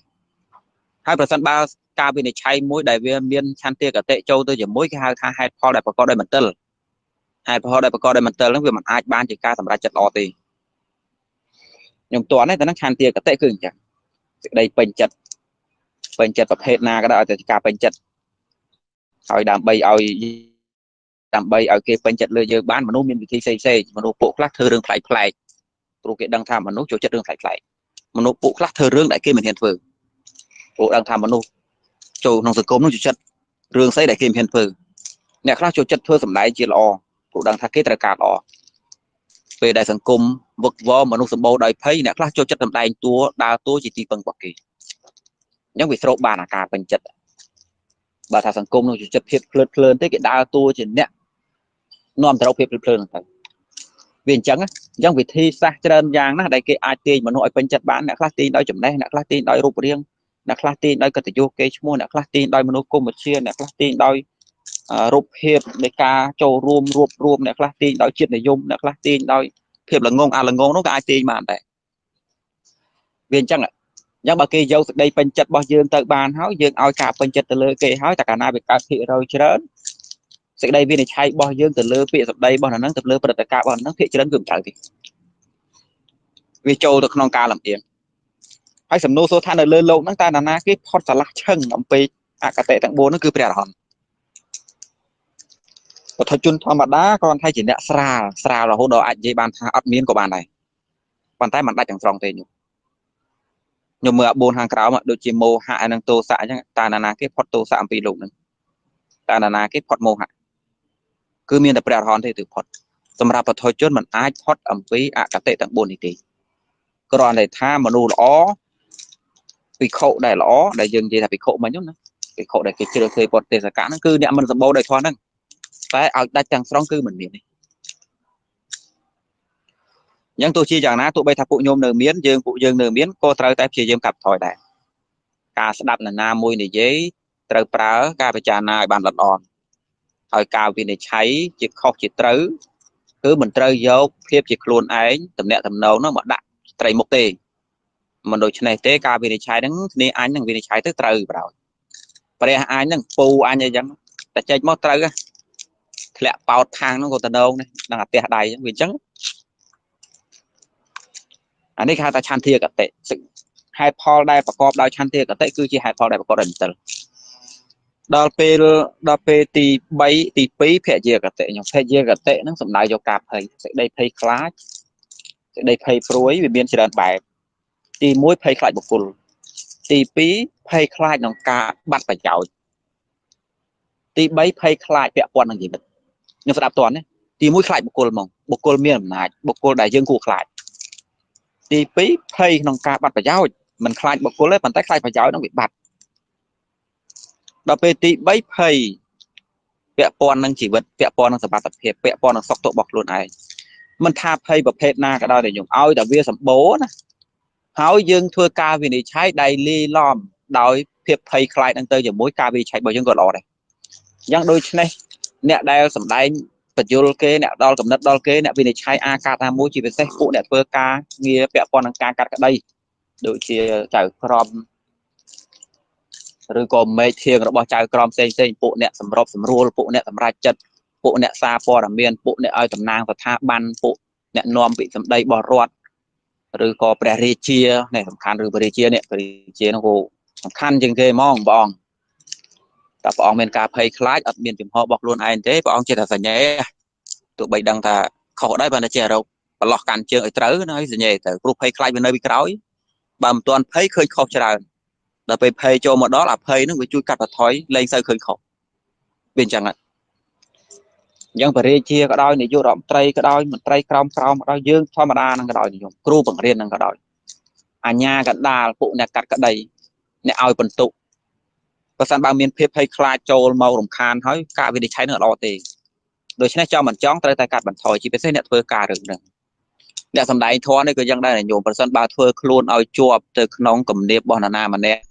ហើយប្រសិនបើការវិនិច្ឆ័យមួយដែលវាមានឆន្ទាកតិចូលទៅជាមួយគេហៅថាហេតុផលដែលប្រកបដោយមន្ទិលហេតុផលដែលប្រកបដោយមន្ទិលហ្នឹងវាមិនអាចបានជាការសម្រេចចិត្តល្អទេខ្ញុំតន់ទេតែនឹងឆន្ទាកតិគឺអញ្ចឹង សេចក្តីពេញចិត្តពេញចិត្តប្រភេទណាក៏ដោយឲ្យតែការពេញចិត្តហើយដើម្បីឲ្យដើម្បីឲ្យគេពេញចិត្តលើយើងបានមនុស្សមានវិធីផ្សេងផ្សេងមនុស្សពួកខ្លះធ្វើរឿងប្លែកប្លែកព្រោះគេដឹងថាមនុស្សចូលចិត្តរឿងប្លែកប្លែកមនុស្សពួកខ្លះធ្វើរឿងដែលគេមិនហ៊ានធ្វើព្រោះដឹងថាមនុស្សចូលក្នុងសង្គមនោះចូលចិត្តរឿងស្អីដែលគេមិនហ៊ានធ្វើអ្នកខ្លះចូលចិត្តធ្វើសម្ដែងជាល្អព្រោះដឹងថាគេត្រូវការល្អ ពេលដែលសង្គមវឹកវរមនុស្សសម្បូរដោយភ័យអ្នកខ្លះចូលចិត្តសម្ដែងតួដើរតួជាទីពឹងរបស់គេអញ្ចឹងវាស្រូបបានអាការពេញចិត្តបើថាសង្គមនោះចូលចិត្តភាពភ្លើតភ្លើនទេគេដើរតួជាអ្នកនាំទៅរកភាពភ្លើតភ្លើនទៅវាអញ្ចឹងអញ្ចឹងវិធីសាស្ត្រច្រើនយ៉ាងណាស់ដែលគេអាចទាញមនុស្សឲ្យពេញចិត្តបានអ្នកខ្លះទាញដោយចំណេះអ្នកខ្លះទាញដោយរូបរាងអ្នកខ្លះទាញដោយកិត្តិយសគេឈ្មោះអ្នកខ្លះទាញដោយមនុស្សគុំវិជាអ្នកខ្លះទាញដោយ រូបភាពនៃការចូលរួមរួបរวมអ្នកខ្លះទាញដោយចិត្តនិយមអ្នកខ្លះទាញដោយភាពល្ងងអាល្ងងនោះក៏អាចទាញបានដែរវាអញ្ចឹងអញ្ចឹងបើគេយកសេចក្តីពេញចិត្តរបស់យើងទៅបានហើយយើងឲ្យការពេញចិត្តទៅលើគេហើយតែកាលណាវាកើតភាគរយច្រើនសេចក្តីវិនិច្ឆ័យរបស់យើងទៅលើពាក្យសម្ដីរបស់នោះហ្នឹងទៅលើព្រឹត្តិការណ៍របស់នោះភាគច្រើនគឺមិនត្រូវទេវាចូលទៅក្នុងការលំអៀងហើយសំណួរសួរថានៅលើលោកហ្នឹងតើនរណាគេផុតឆ្លាស់ឆឹងអំពីអកតេទាំង4ហ្នឹងគឺព្រះអរហន្ត បឋមជនធម្មតាគ្រាន់តែជាអ្នកស្រាលស្រាលរហូតដល់អាចនិយាយបានថាអត់មានក៏បានដែរប៉ុន្តែមិនដាច់ទាំងត្រង់ទេញោមញោមមើលអាបួនខាងក្រោមដូចជាមោហៈនិងទោសៈអញ្ចឹងតាណានាគេផុតទោសៈអំពីលោកនឹងតាណានាគេផុតមោហៈគឺមានតែព្រះអរហន្តទេទើបផុតសម្រាប់បឋមជនមិនអាចផុតអំពីអកតេទាំង4នេះទេគ្រាន់តែថាមនុស្សល្អភិក្ខុដែលល្អដែលយើងនិយាយថាភិក្ខុមិញហ្នឹងណាភិក្ខុដែលគេជ្រើសឃើញពុទ្ធទេសកៈហ្នឹងគឺអ្នកមិនសម្បូរដោយធម៌ហ្នឹង តែឲ្យដាច់ទាំងស្រុងគឺមិនមានទេអញ្ចឹងទោះជាយ៉ាងណាទោះបីថាពួកញោមនៅមានយើងពួកយើងនៅមានក៏ត្រូវតែព្យាយាមកាត់ថយដែរការស្ដាប់នរណាមួយនិយាយត្រូវប្រើការពិចារណាឲ្យបានល្អល្អហើយការវិនិច្ឆ័យជាខុសជាត្រូវគឺមិនត្រូវយកភាពជាខ្លួនឯងតំណាក់តំណងនោះមកដាក់ត្រីមុខទេមិនដូច្នេះទេការវិនិច្ឆ័យហ្នឹងគ្នាអញនឹងវិនិច្ឆ័យទៅត្រូវប្រោយព្រះអញហ្នឹងពូអញអីចឹងតែចេញមកត្រូវ ធ្លាក់ប៉ោតខាងហ្នឹងក៏តំណងនេះនឹងអាផ្ទះដៃវាអញ្ចឹងអានេះគេហៅថាឆន្ទាកតិហេតុផលដែលប្រកបដោយឆន្ទាកតិគឺជាហេតុផលដែលប្រកបដោយមន្ទិលដល់ពេលដល់ពេលទី3ទី2ភយកតិខ្ញុំភយកតិហ្នឹងសំដៅយកការភ័យសេចក្តីភ័យខ្លាចសេចក្តីភ័យព្រួយវាមានច្រើនបែបទី1ភ័យខ្លាចបុគ្គលទី2ភ័យខ្លាចក្នុងការបាត់ប្រយោជន៍ទី3ភ័យខ្លាចពាក់ព័ន្ធនឹងជីវិត ខ្ញុំស្ដាប់តន់ណាទី1ខ្លាចបុគ្គលហ្មងបុគ្គលមានអំណាចបុគ្គលដែលយើងគួរខ្លាចទី2ភ័យក្នុងការបាត់ប្រយោជន៍មិនខ្លាចបុគ្គលទេប៉ុន្តែខ្លាចប្រយោជន៍នឹងវាបាត់ដល់ពេលទី3ភ័យពាក់ព័ន្ធនឹងជីវិតពាក់ព័ន្ធនឹងសមត្ថភាពពាក់ព័ន្ធនឹងសុខទុក្ខរបស់ខ្លួនឯងមិនថាភ័យប្រភេទណាក៏ដោយតែខ្ញុំឲ្យតែវាសម្បូរណាហើយយើងធ្វើការវិនិច្ឆ័យដែលលីឡំដោយភាពភ័យខ្លាចនឹងទៅជាមួយការវិនិច្ឆ័យរបស់យើងក៏ល្អដែរអញ្ចឹងដូច្នេះ អ្នកដែលសំដែងបញ្យលគេអ្នកដល់កំណត់ដល់គេអ្នកវិនិច្ឆ័យអាកាតាមួយជាពិសេសពួកអ្នកធ្វើការងារពាក់ព័ន្ធនឹងការកាត់ក្តីដូចជាចៅក្រមឬក៏មេធៀងរបស់ចៅក្រមផ្សេងផ្សេងពួកអ្នកសម្របសម្រួលពួកអ្នកសម្រាប់ចិត្តពួកអ្នកសារព័ត៌មានពួកអ្នកឲ្យតំណាងស្ថាប័នពួកអ្នកនាំពាក្យសម្ដីរបស់រដ្ឋឬក៏ព្រះរាជានេះសំខាន់ឬព្រះរាជានេះព្រះរាជានោះក៏សំខាន់ជាងគេហ្មងបង តែព្រះអង្គមានការភ័យខ្លាចអត់មានចំហរបស់ខ្លួនឯងទេព្រះអង្គចេះតែសញ្ញេទោះបីដឹងថាខុសដែរបើតែចេះរកប្រឡោះកាន់ជើងឲ្យត្រូវណាហើយសញ្ញេទៅព្រោះភ័យខ្លាចវានៅពីក្រោយបើមិនទាន់ភ័យឃើញខុសច្រើនដល់ពេលភ័យចូលមកដល់អាភ័យហ្នឹងវាជួយកាត់បន្ថយលែងសូវឃើញខុសវាអញ្ចឹងហ្នឹងអញ្ចឹងបរិជាក៏ដោយនាយករដ្ឋមន្ត្រីក៏ដោយមន្ត្រីក្រមក្រមក៏ដោយយើងធម្មតាហ្នឹងក៏ដោយនិយមគ្រូបង្រៀនហ្នឹងក៏ដោយអញ្ញាកណ្ដាលពួកអ្នកកាត់ក្តីអ្នកឲ្យបន្ទុក បើសិនបើមានភាពភ័យខ្លាចចូលមករំខានហើយការវិនិច្ឆ័យនឹងអត់ល្អទេដូច្នេះចង់មិនចង់ត្រូវតែកាត់បន្ថយជាពិសេសអ្នកធ្វើការរឿងហ្នឹងអ្នកសំដែងធម៌នេះក៏យ៉ាងដែរញោមប្រសិនបើធ្វើខ្លួនឲ្យជាប់ទៅក្នុងគំនាបរបស់នរណាម្នាក់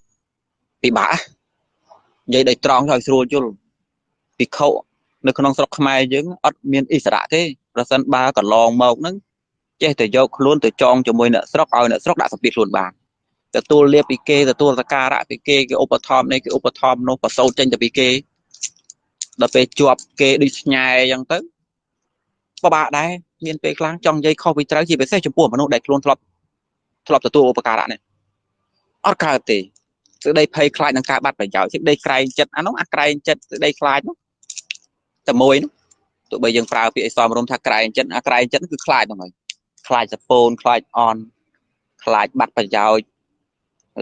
ពិបាកនិយាយដោយត្រង់ឲ្យស្រួលយល់ពិខុនៅក្នុងស្រុកខ្មែរយើងអត់មានអិសរៈទេប្រសិនបើកន្លងមកហ្នឹងចេះតែយកខ្លួនទៅចងជាមួយអ្នកស្រុកឲ្យអ្នកស្រុកដាក់សម្ពាធខ្លួនបាន ទទួលលៀបពីគេទទួលសការៈពីគេគេឧបត្ថម្ភនេះគេឧបត្ថម្ភនោះប្រសូតចេញទៅពីគេដល់ពេលជាប់គេដូចស្ញែអញ្ចឹងទៅពិបាកដែរមានពេលខ្លះចង់និយាយខុសពីត្រូវជាពិសេសចំពោះមនុស្សដែលខ្លួនធ្លាប់ធ្លាប់ទទួលឧបការៈនេះអត់កើតទេសេចក្តីភ័យខ្លាចនឹងការបាត់ប្រយោជន៍សេចក្តីក្រែងចិត្តអានោះអាក្រែងចិត្តសេចក្តីខ្លាចនោះតែមួយនោះទោះបីយើងប្រើពាក្យអីសមរម្យថាក្រែងចិត្តអាក្រែងចិត្តគឺខ្លាចហ្នឹងហើយខ្លាចសពូនខ្លាចអន់ខ្លាចបាត់ប្រយោជន៍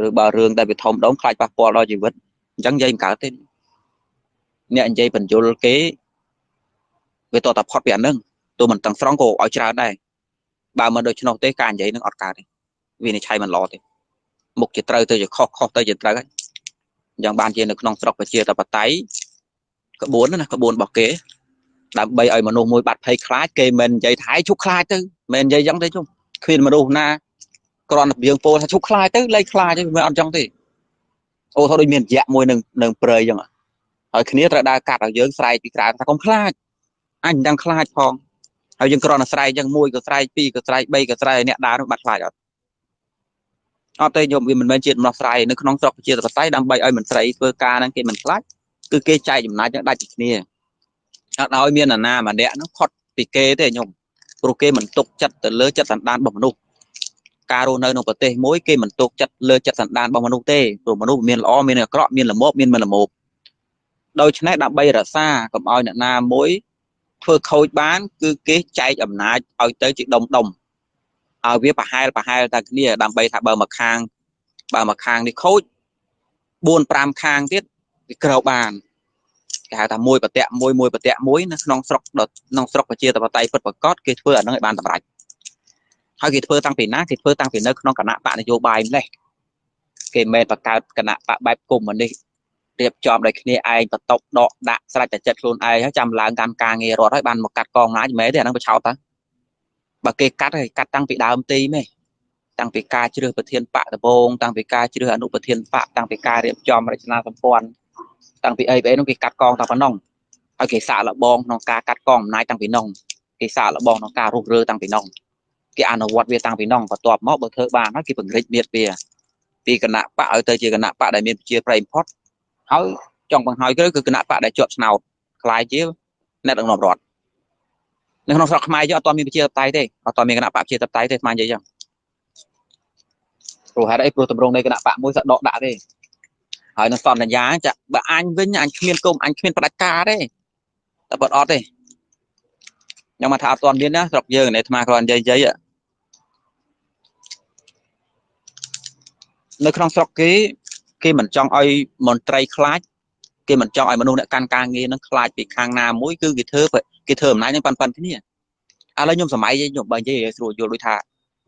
ឬបើរឿងដែលវាធំដុំខ្លាចប៉ះពាល់ដល់ជីវិតអញ្ចឹងនិយាយមិនកើតទេអ្នកនិយាយបញ្យលគេវាតតផុតពីអានឹងទោះមិនទាំងស្រង់ក៏ឲ្យច្រើនដែរបើមិនដូច្នោះទេការនិយាយនឹងអត់កើតទេវានិច្ឆ័យមិនល្អទេមុខជាត្រូវទៅជាខុសខុសទៅជាត្រូវហើយយ៉ាងបានជានៅក្នុងស្រុកប្រជាធិបតេយ្យក្បួនណាក្បួនរបស់គេដើម្បីឲ្យមនុស្សមួយបាត់ភ័យខ្លាចគេមិននិយាយថាជុកខ្លាចទៅមិននិយាយយ៉ាងទេជុំគ្មានមនុស្សណា គ្រាន់តែយើងពោលថាជុកខ្លាចទៅលែងខ្លាចទេមិនអត់ចឹងទេអូថាដូចមានរយៈមួយនឹងនឹងព្រៃចឹងហើយគ្នាត្រូវដើរកាត់ឲ្យយើងស្រែកពីក្រៅថាកុំខ្លាចអញមិនដឹងខ្លាចផងហើយយើងគ្រាន់តែស្រែកចឹងមួយក៏ស្រែកពីរក៏ស្រែកបីក៏ស្រែកអ្នកដើរនោះបាត់ខ្លាចអត់អត់ទេញោមវាមិនមែនជាដំណោះស្រាយនៅក្នុងស្រុកប្រជាធិបតេយ្យដើម្បីឲ្យមន្ត្រីធ្វើការហ្នឹងគេមិនខ្លាចគឺគេចែកចំណាយទាំងដាច់ពីគ្នាអត់ឲ្យមានអាណាម្នាក់ហ្នឹងផុតពីគេទេញោមព្រោះគេមិនទុកចិត្តទៅលើចិត្តសន្តានរបស់មនុស្ស ការរស់នៅក្នុងប្រទេសមួយគេមិនទុកចិត្តលើចិត្តសន្តានរបស់មនុស្សទេព្រោះមនុស្សមានល្អមានអាក្រក់មានល្មមមានមិនល្មមដូច្នេះដើម្បីរក្សាកុំឲ្យអ្នកណាមួយធ្វើខូចបាន គឺគេចែកអំណាចឲ្យទៅជាដុំដុំឲ្យវាប្រហែលប្រហែលតែគ្នាដើម្បីថាបើមកខាងបើមកខាងនេះខូច4 5ខាងទៀតវាក្រោបានគេហៅថាមួយប្រតិមួយមួយប្រតិមួយនៅក្នុងស្រុកក្នុងស្រុកប្រជាធិបតេយ្យពិតប្រកបគេធ្វើអានឹងឲ្យបានសម្រេច ហើយគេធ្វើតាំងពីណាគេធ្វើតាំងពីនៅក្នុងគណៈបកនយោបាយម្លេះគេមិនបង្កើតគណៈបកបែបកុម្មុយនីសរៀបចំដោយគ្នាឯងបន្ទប់ដកដាក់ស្រេចតែចិត្តខ្លួនឯងហើយចាំឡើងកាន់ការងាររដ្ឋហើយបានមកកាត់កងណាចមែនទេអានឹងបឆោតតាបើគេកាត់ហើយកាត់តាំងពីដើមទីមេតាំងពីការជ្រើសប្រធានបកដបងតាំងពីការជ្រើសអនុប្រធានបកតាំងពីការរៀបចំរចនាសម្ព័ន្ធតាំងពីអីអីនោះគេកាត់កងតែប៉ុណ្ណឹងហើយគេសាកល្បងក្នុងការកាត់កងអំណាចតាំងពីនោះគេសាកល្បងក្នុងការរុះរើតាំងពីនោះ គេអនុវត្តវាតាំងពីនោះបន្ទាប់មកបើធ្វើបានហើយគេពង្រីកមានវាពីគណៈបកឲ្យទៅជាគណៈបកដែលមានប្រជាប្រិយបំផុតហើយចង់បង្ហើយគឺគណៈបកដែលជាប់ឆ្នោតខ្លាយជាអ្នកដឹកនាំរដ្ឋនៅក្នុងស្រុកខ្មែរយើងអត់ទាន់មានប្រជាធិបតេយ្យទេអត់ទាន់មានគណៈបកប្រជាធិបតេយ្យទេស្មាននិយាយចឹងព្រោះហេតុអីព្រោះតម្រងនៃគណៈបកមួយសដកដាក់ទេហើយនៅសន្យាចាបើអញវិញអញគ្មានគុំអញគ្មានផ្ដាច់ការទេតែប៉ុតអត់ទេខ្ញុំមកថាអត់ទាន់មានណាស្រុកយើងនេះអាត្មាគ្រាន់និយាយនិយាយ នៅក្នុងស្រុកគេ គេមិនចង់ឲ្យមន្ត្រីខ្លាចគេមិនចង់ឲ្យមនុស្សអ្នកកាន់ការងារនឹងខ្លាចពីខាងណាមួយគឺគេធ្វើគេធ្វើអំណាចនឹងប៉ាន់ប៉ាន់គ្នាឥឡូវខ្ញុំសម័យខ្ញុំបើនិយាយស្រួលយល់ដូចថា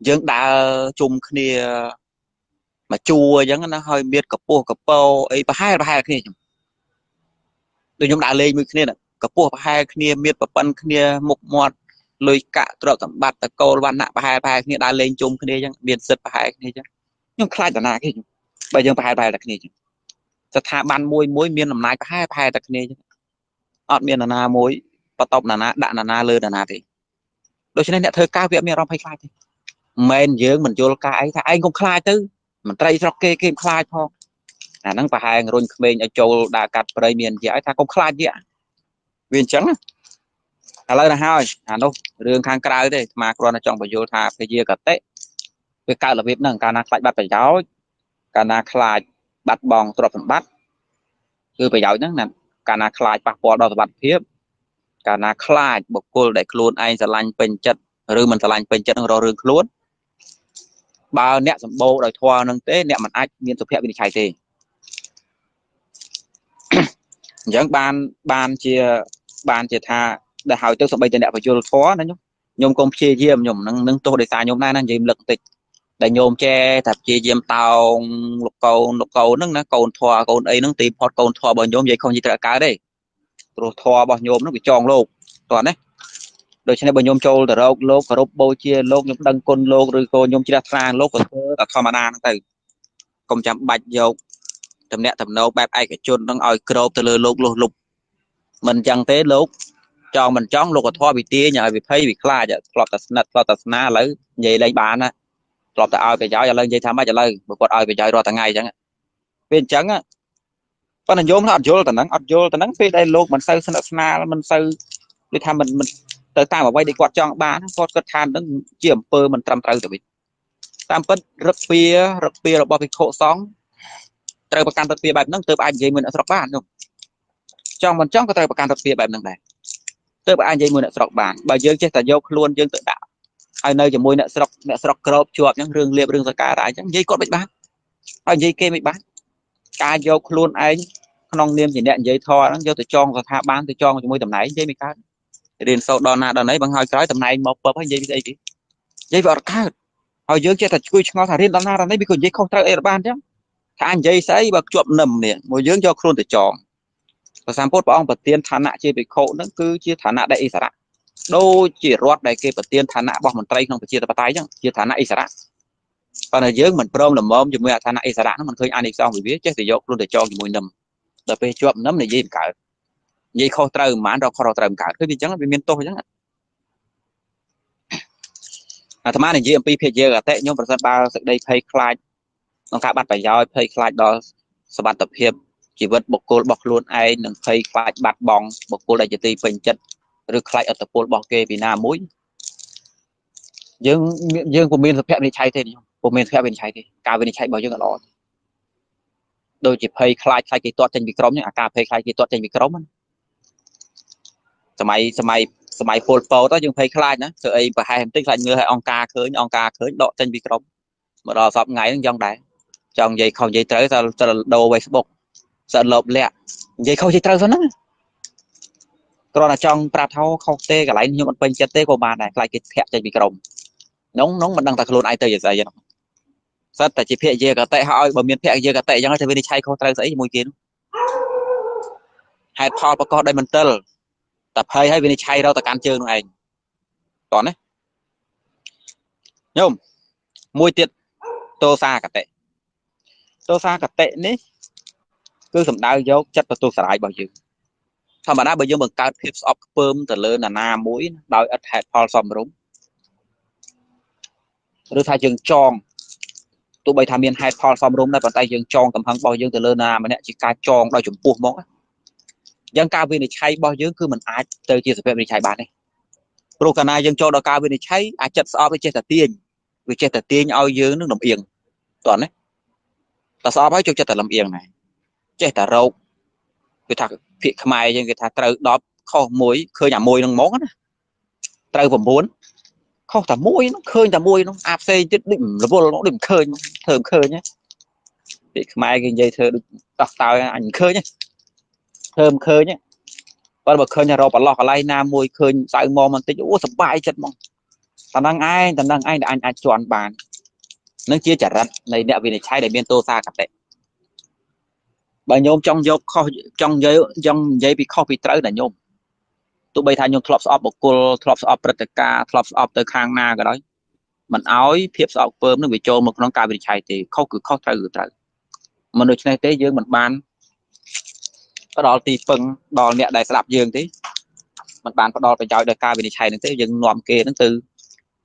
យើងដើរជុំគ្នាមកជួអញ្ចឹងណាហើយមានកពស់កពោអីប្រហែលប្រហែលគ្នាខ្ញុំដូចខ្ញុំដើរលេងមួយគ្នាកពស់ប្រហែលគ្នាមានប្រប៉ិនគ្នាមុខមាត់លុយកាក់ទ្រព្យសម្បត្តិតកូលវណ្ណៈប្រហែលប្រហែលគ្នាដើរលេងជុំគ្នាអញ្ចឹងមានសិទ្ធប្រហែលគ្នាអញ្ចឹង ខ្ញុំខ្លាចតាណាគេខ្ញុំបើយើងប្រហែលប្រហែលតែគ្នាអញ្ចឹងស្ថាប័នមួយមួយមានអំណាចប្រហែលប្រហែលតែគ្នាអញ្ចឹងអត់មានណានាមួយបតបណានាដាក់ណានាលើណានាទេដូច្នេះអ្នកធ្វើការវាមានអារម្មណ៍ភ័យខ្លាចទេមិនមែនយើងមិនយល់ការអីថាឯងកុំខ្លាចទៅមន្ត្រីស្រុកគេគេខ្លាចផងអាហ្នឹងប្រហែលរុញក្មេងឲ្យចូលដើរកាត់ព្រៃមានជាឲ្យថាកុំខ្លាចវាវាអញ្ចឹងឥឡូវទៅហើយអានោះរឿងខាងក្រៅទេអាត្មាគ្រាន់តែចង់បញ្យល់ថាពជាកតិ វាកើតរបៀបហ្នឹងកាលណាខ្លាចបាត់ប្រយោជន៍កាលណាខ្លាចបាត់បង់ទ្រព្យសម្បត្តិគឺប្រយោជន៍ហ្នឹងណាកាលណាខ្លាចប៉ះពាល់ដល់សុខភាពកាលណាខ្លាចបុគ្គលដែលខ្លួនឯងស្រឡាញ់ពេញចិត្តឬមិនស្រឡាញ់ពេញចិត្តនឹងរករឿងខ្លួនបើអ្នកសម្បូរដោយធម៌នឹងទេអ្នកមិនអាចមានសុភវិនិច្ឆ័យទេអញ្ចឹងបានបានជាបានជាថាដែលហើយទៅសម្បីតែអ្នកបញ្យលធម៌ណាញោមញោមកុំព្យាយាមញោមនឹងនឹងទោះដោយសារញោមដែរណានិយាយលឹកបន្តិច ដែលញោមចេះតែព្យាយាមតោងលោកកូនលោកកូនហ្នឹងណាកូនធွာកូនអីហ្នឹងទីផុតកូនធွာរបស់ញោមនិយាយខុសនិយាយត្រូវកើតទេព្រោះធွာរបស់ញោមហ្នឹងវាចងលោកតោះណាដូច្នេះបើញោមចូលទៅរកលោកគោរពបូជាលោកញោមដឹងគុណលោកឬក៏ញោមជ្រះថ្លាលោកក៏ធ្វើតែធម្មតាហ្នឹងទៅកុំចាំបាច់យកតំណាក់តំណោបែបឯកជននឹងឲ្យក្របទៅលើលោកលុះលុបមិនអញ្ចឹងទេលោកចង់មិនចង់លោកក៏ធေါ်វិទាញឲ្យវិភ័យវិខ្លាចធ្លាប់តែស្និទ្ធធ្លាប់តែស្នាឥឡូវនិយាយលេងបានណា ធ្លាប់តែឲ្យប្រយោជន៍ឥឡូវនិយាយថាម៉េចឥឡូវបើគាត់ឲ្យប្រយោជន៍រាល់ថ្ងៃអញ្ចឹងពេលអញ្ចឹងប៉ុន្តែញោមថាអត់យល់តែហ្នឹងអត់យល់តែហ្នឹងពេលដែលលោកមិនសូវស្និទ្ធស្នាលមិនសូវដូចថាមិនមិនទៅតាមអ្វីដែលគាត់ចង់បានគាត់គាត់ថានឹងជាអំពើមិនត្រឹមត្រូវទៅវិញតាមពិតរឹកពៀរឹកពៀរបស់ភិក្ខុសង្ឃត្រូវប្រកាន់រឹកពៀបែបហ្នឹងទើបអាចនិយាយមួយអ្នកស្រុកបាននោះចង់មិនចង់ក៏ត្រូវប្រកាន់រឹកពៀបែបហ្នឹងដែរទើបអាចនិយាយមួយអ្នកស្រុកបានបើយើងចេះតែយកខ្លួនយើងទៅដាក់ ហើយនៅជាមួយអ្នកស្រុកអ្នកស្រុកក្របជាប់អញ្ចឹងរឿងលៀបរឿងសការៈអញ្ចឹងនិយាយគាត់មិនបានហើយនិយាយគេមិនបានការយកខ្លួនឯងក្នុងនាមជាអ្នកនិយាយធរហ្នឹងយកទៅចងស្ថាប័នទៅចងជាមួយតំណែងនិយាយមិនកើតរៀនសូត្រដល់ណាដល់ណីបង្ហើយក្រោយតំណែងមកពឹបហើយនិយាយពីស្អីគេនិយាយវាអត់កើតហើយយើងចេះតែជួយឆ្ងល់ថារៀនដល់ណាដល់ណីវាក៏និយាយខុសត្រូវអីបានអញ្ចឹងថានិយាយស្អីបើជាប់នឹមនេះមកយើងយកខ្លួនទៅចងព្រះសម្ពុទ្ធព្រះអង្គប្រទានឋានៈជាភិក្ខុហ្នឹងគឺជាឋានៈដែលអិសរៈ ដូចជារដ្ឋដែលគេប្រទានឋានៈរបស់មន្ត្រីក្នុងប្រជាធិបតេយ្យអញ្ចឹងជាឋានៈអិសរៈប៉ុន្តែយើងមិនព្រមលំមជាមួយឋានៈអិសរៈហ្នឹងមិនឃើញអានិសង្សវិវាចេះតែយកខ្លួនទៅចងជាមួយនឹមដល់ពេលជាប់នឹមនិយាយមិនកើតនិយាយខុសត្រូវមិនបានរកខុសត្រូវមិនកើតគឺវាអញ្ចឹងវាមានទោសអញ្ចឹងអាត្មានិយាយអំពីភេយអតិខ្ញុំប្រសិនបើសេចក្តីភ័យខ្លាចក្នុងការបាត់ប្រយោជន៍ភ័យខ្លាចដល់សវត្ថភាពជីវិតបុគ្គលរបស់ខ្លួនឯងនឹងភ័យខ្លាចបាត់បង់បុគ្គលដែលជាទីពេញចិត្ត ឬខ្លាចអត្តពលរបស់គេពីណាមួយយើងយើងពុំមានសុភវិនិច្ឆ័យទេខ្ញុំពុំមានសុភវិនិច្ឆ័យទេការវិនិច្ឆ័យរបស់យើងអត់ល្អដូចជាភ័យខ្លាចខ្លាចគេទាត់ចេញពីក្រុមហ្នឹងអាការភ័យខ្លាចគេទាត់ចេញពីក្រុមហ្នឹងសម័យសម័យសម័យពលពតយើងភ័យខ្លាចណាធ្វើអីប្រហែលបន្តិចខ្លាចងើឲ្យអង្គការឃើញអង្គការឃើញដកចេញពីក្រុមមកដល់សពថ្ងៃហ្នឹងយ៉ាងដែរចង់និយាយខុសនិយាយត្រូវទៅទៅដូរ Facebook សិនលបលាក់និយាយខុសនិយាយត្រូវហ្នឹង គ្រាន់តែចង់ប្រាប់ថាខុសទេកន្លែងខ្ញុំអត់ពេញចិត្តទេក៏បានដែរខ្លាចគេធាក់ចេញពីក្រុមនោះនោះមិនដឹងតែខ្លួនឯងទៅយ៉ាងស្អីហ្នឹងសិតតែជាភក្យាកតេហើយបើមានភក្យាកតេអញ្ចឹងទៅវិនិច្ឆ័យខុសត្រូវស្អីជាមួយគេនោះហេតុផលប្រកបដោយមន្ទិលតែភ័យហើយវិនិច្ឆ័យរកទៅកាន់ជើងនោះឯងតោះណាញោមមួយទៀតតោសាកតេតោសាកតេនេះគឺសំដៅយកចិត្តបន្ទោសរាយរបស់យើង ធម្មតាបើយើងបង្កើតភាពស្អប់ខ្ពើមទៅលើណានាមួយដោយអត់ហេតុផលសមរម្យឬថាយើងចងទោះបីថាមានហេតុផលសមរម្យដែរប៉ុន្តែយើងចងកំហឹងរបស់យើងទៅលើណាម្នាក់ជាការចងដោយចំពោះមកយ៉ាងការវិនិច្ឆ័យរបស់យើងគឺมันអាចទៅជាសភាពវិនិច្ឆ័យបានទេព្រោះកាលណាយើងចូលដល់ការវិនិច្ឆ័យអាចចិត្តស្អប់វាចេះតែទាញវាចេះតែទាញឲ្យយើងនឹងលំអៀងតោះណាតែស្អប់ហើយចូលចិត្តតែលំអៀងដែរចេះតែរោគ គឺថាភាកខ្មែរយើងគេថាត្រូវ10ខុស1ឃើញអាមួយនឹងមកណាត្រូវ9ខុសតែមួយនោះឃើញតែមួយនោះអាផ្សេងទៀតដូចរវល់មកដូចមិនឃើញធ្វើមិនឃើញពាក្យខ្មែរគេនិយាយធ្វើដូចដោះតើអញមិនឃើញធ្វើមិនឃើញបើបើឃើញរកប្រឡោះកន្លែងណាមួយឃើញសៅមកបន្តិចអូសប្បាយចិត្តហ្មងតំណឹងឯងតំណឹងឯងដែលអញអាចជន់បាននឹងជាចរិតនៃអ្នកវិនិច្ឆ័យដែលមានទោសាកតិ បើញោមចង់យកខុសចង់និយាយចង់និយាយពីខុសពីត្រូវណាញោមទោះបីថាញោមធ្លាប់ស្អប់បុគ្គលធ្លាប់ស្អប់ព្រឹត្តិការណ៍ធ្លាប់ស្អប់ទៅខាងណាក៏ដោយមិនអោយភាពស្អប់ពើមនឹងវាចូលមកក្នុងការវិនិច្ឆ័យទេខុសគឺខុសត្រូវគឺត្រូវមិនដូច្នេះទេយើងមិនបានផ្ដល់ទីពឹងដល់អ្នកដែលស្ដាប់យើងទេมันបានផ្ដល់ប្រយោជន៍ដល់ការវិនិច្ឆ័យនឹងទេយើងនាំគេនឹងទៅ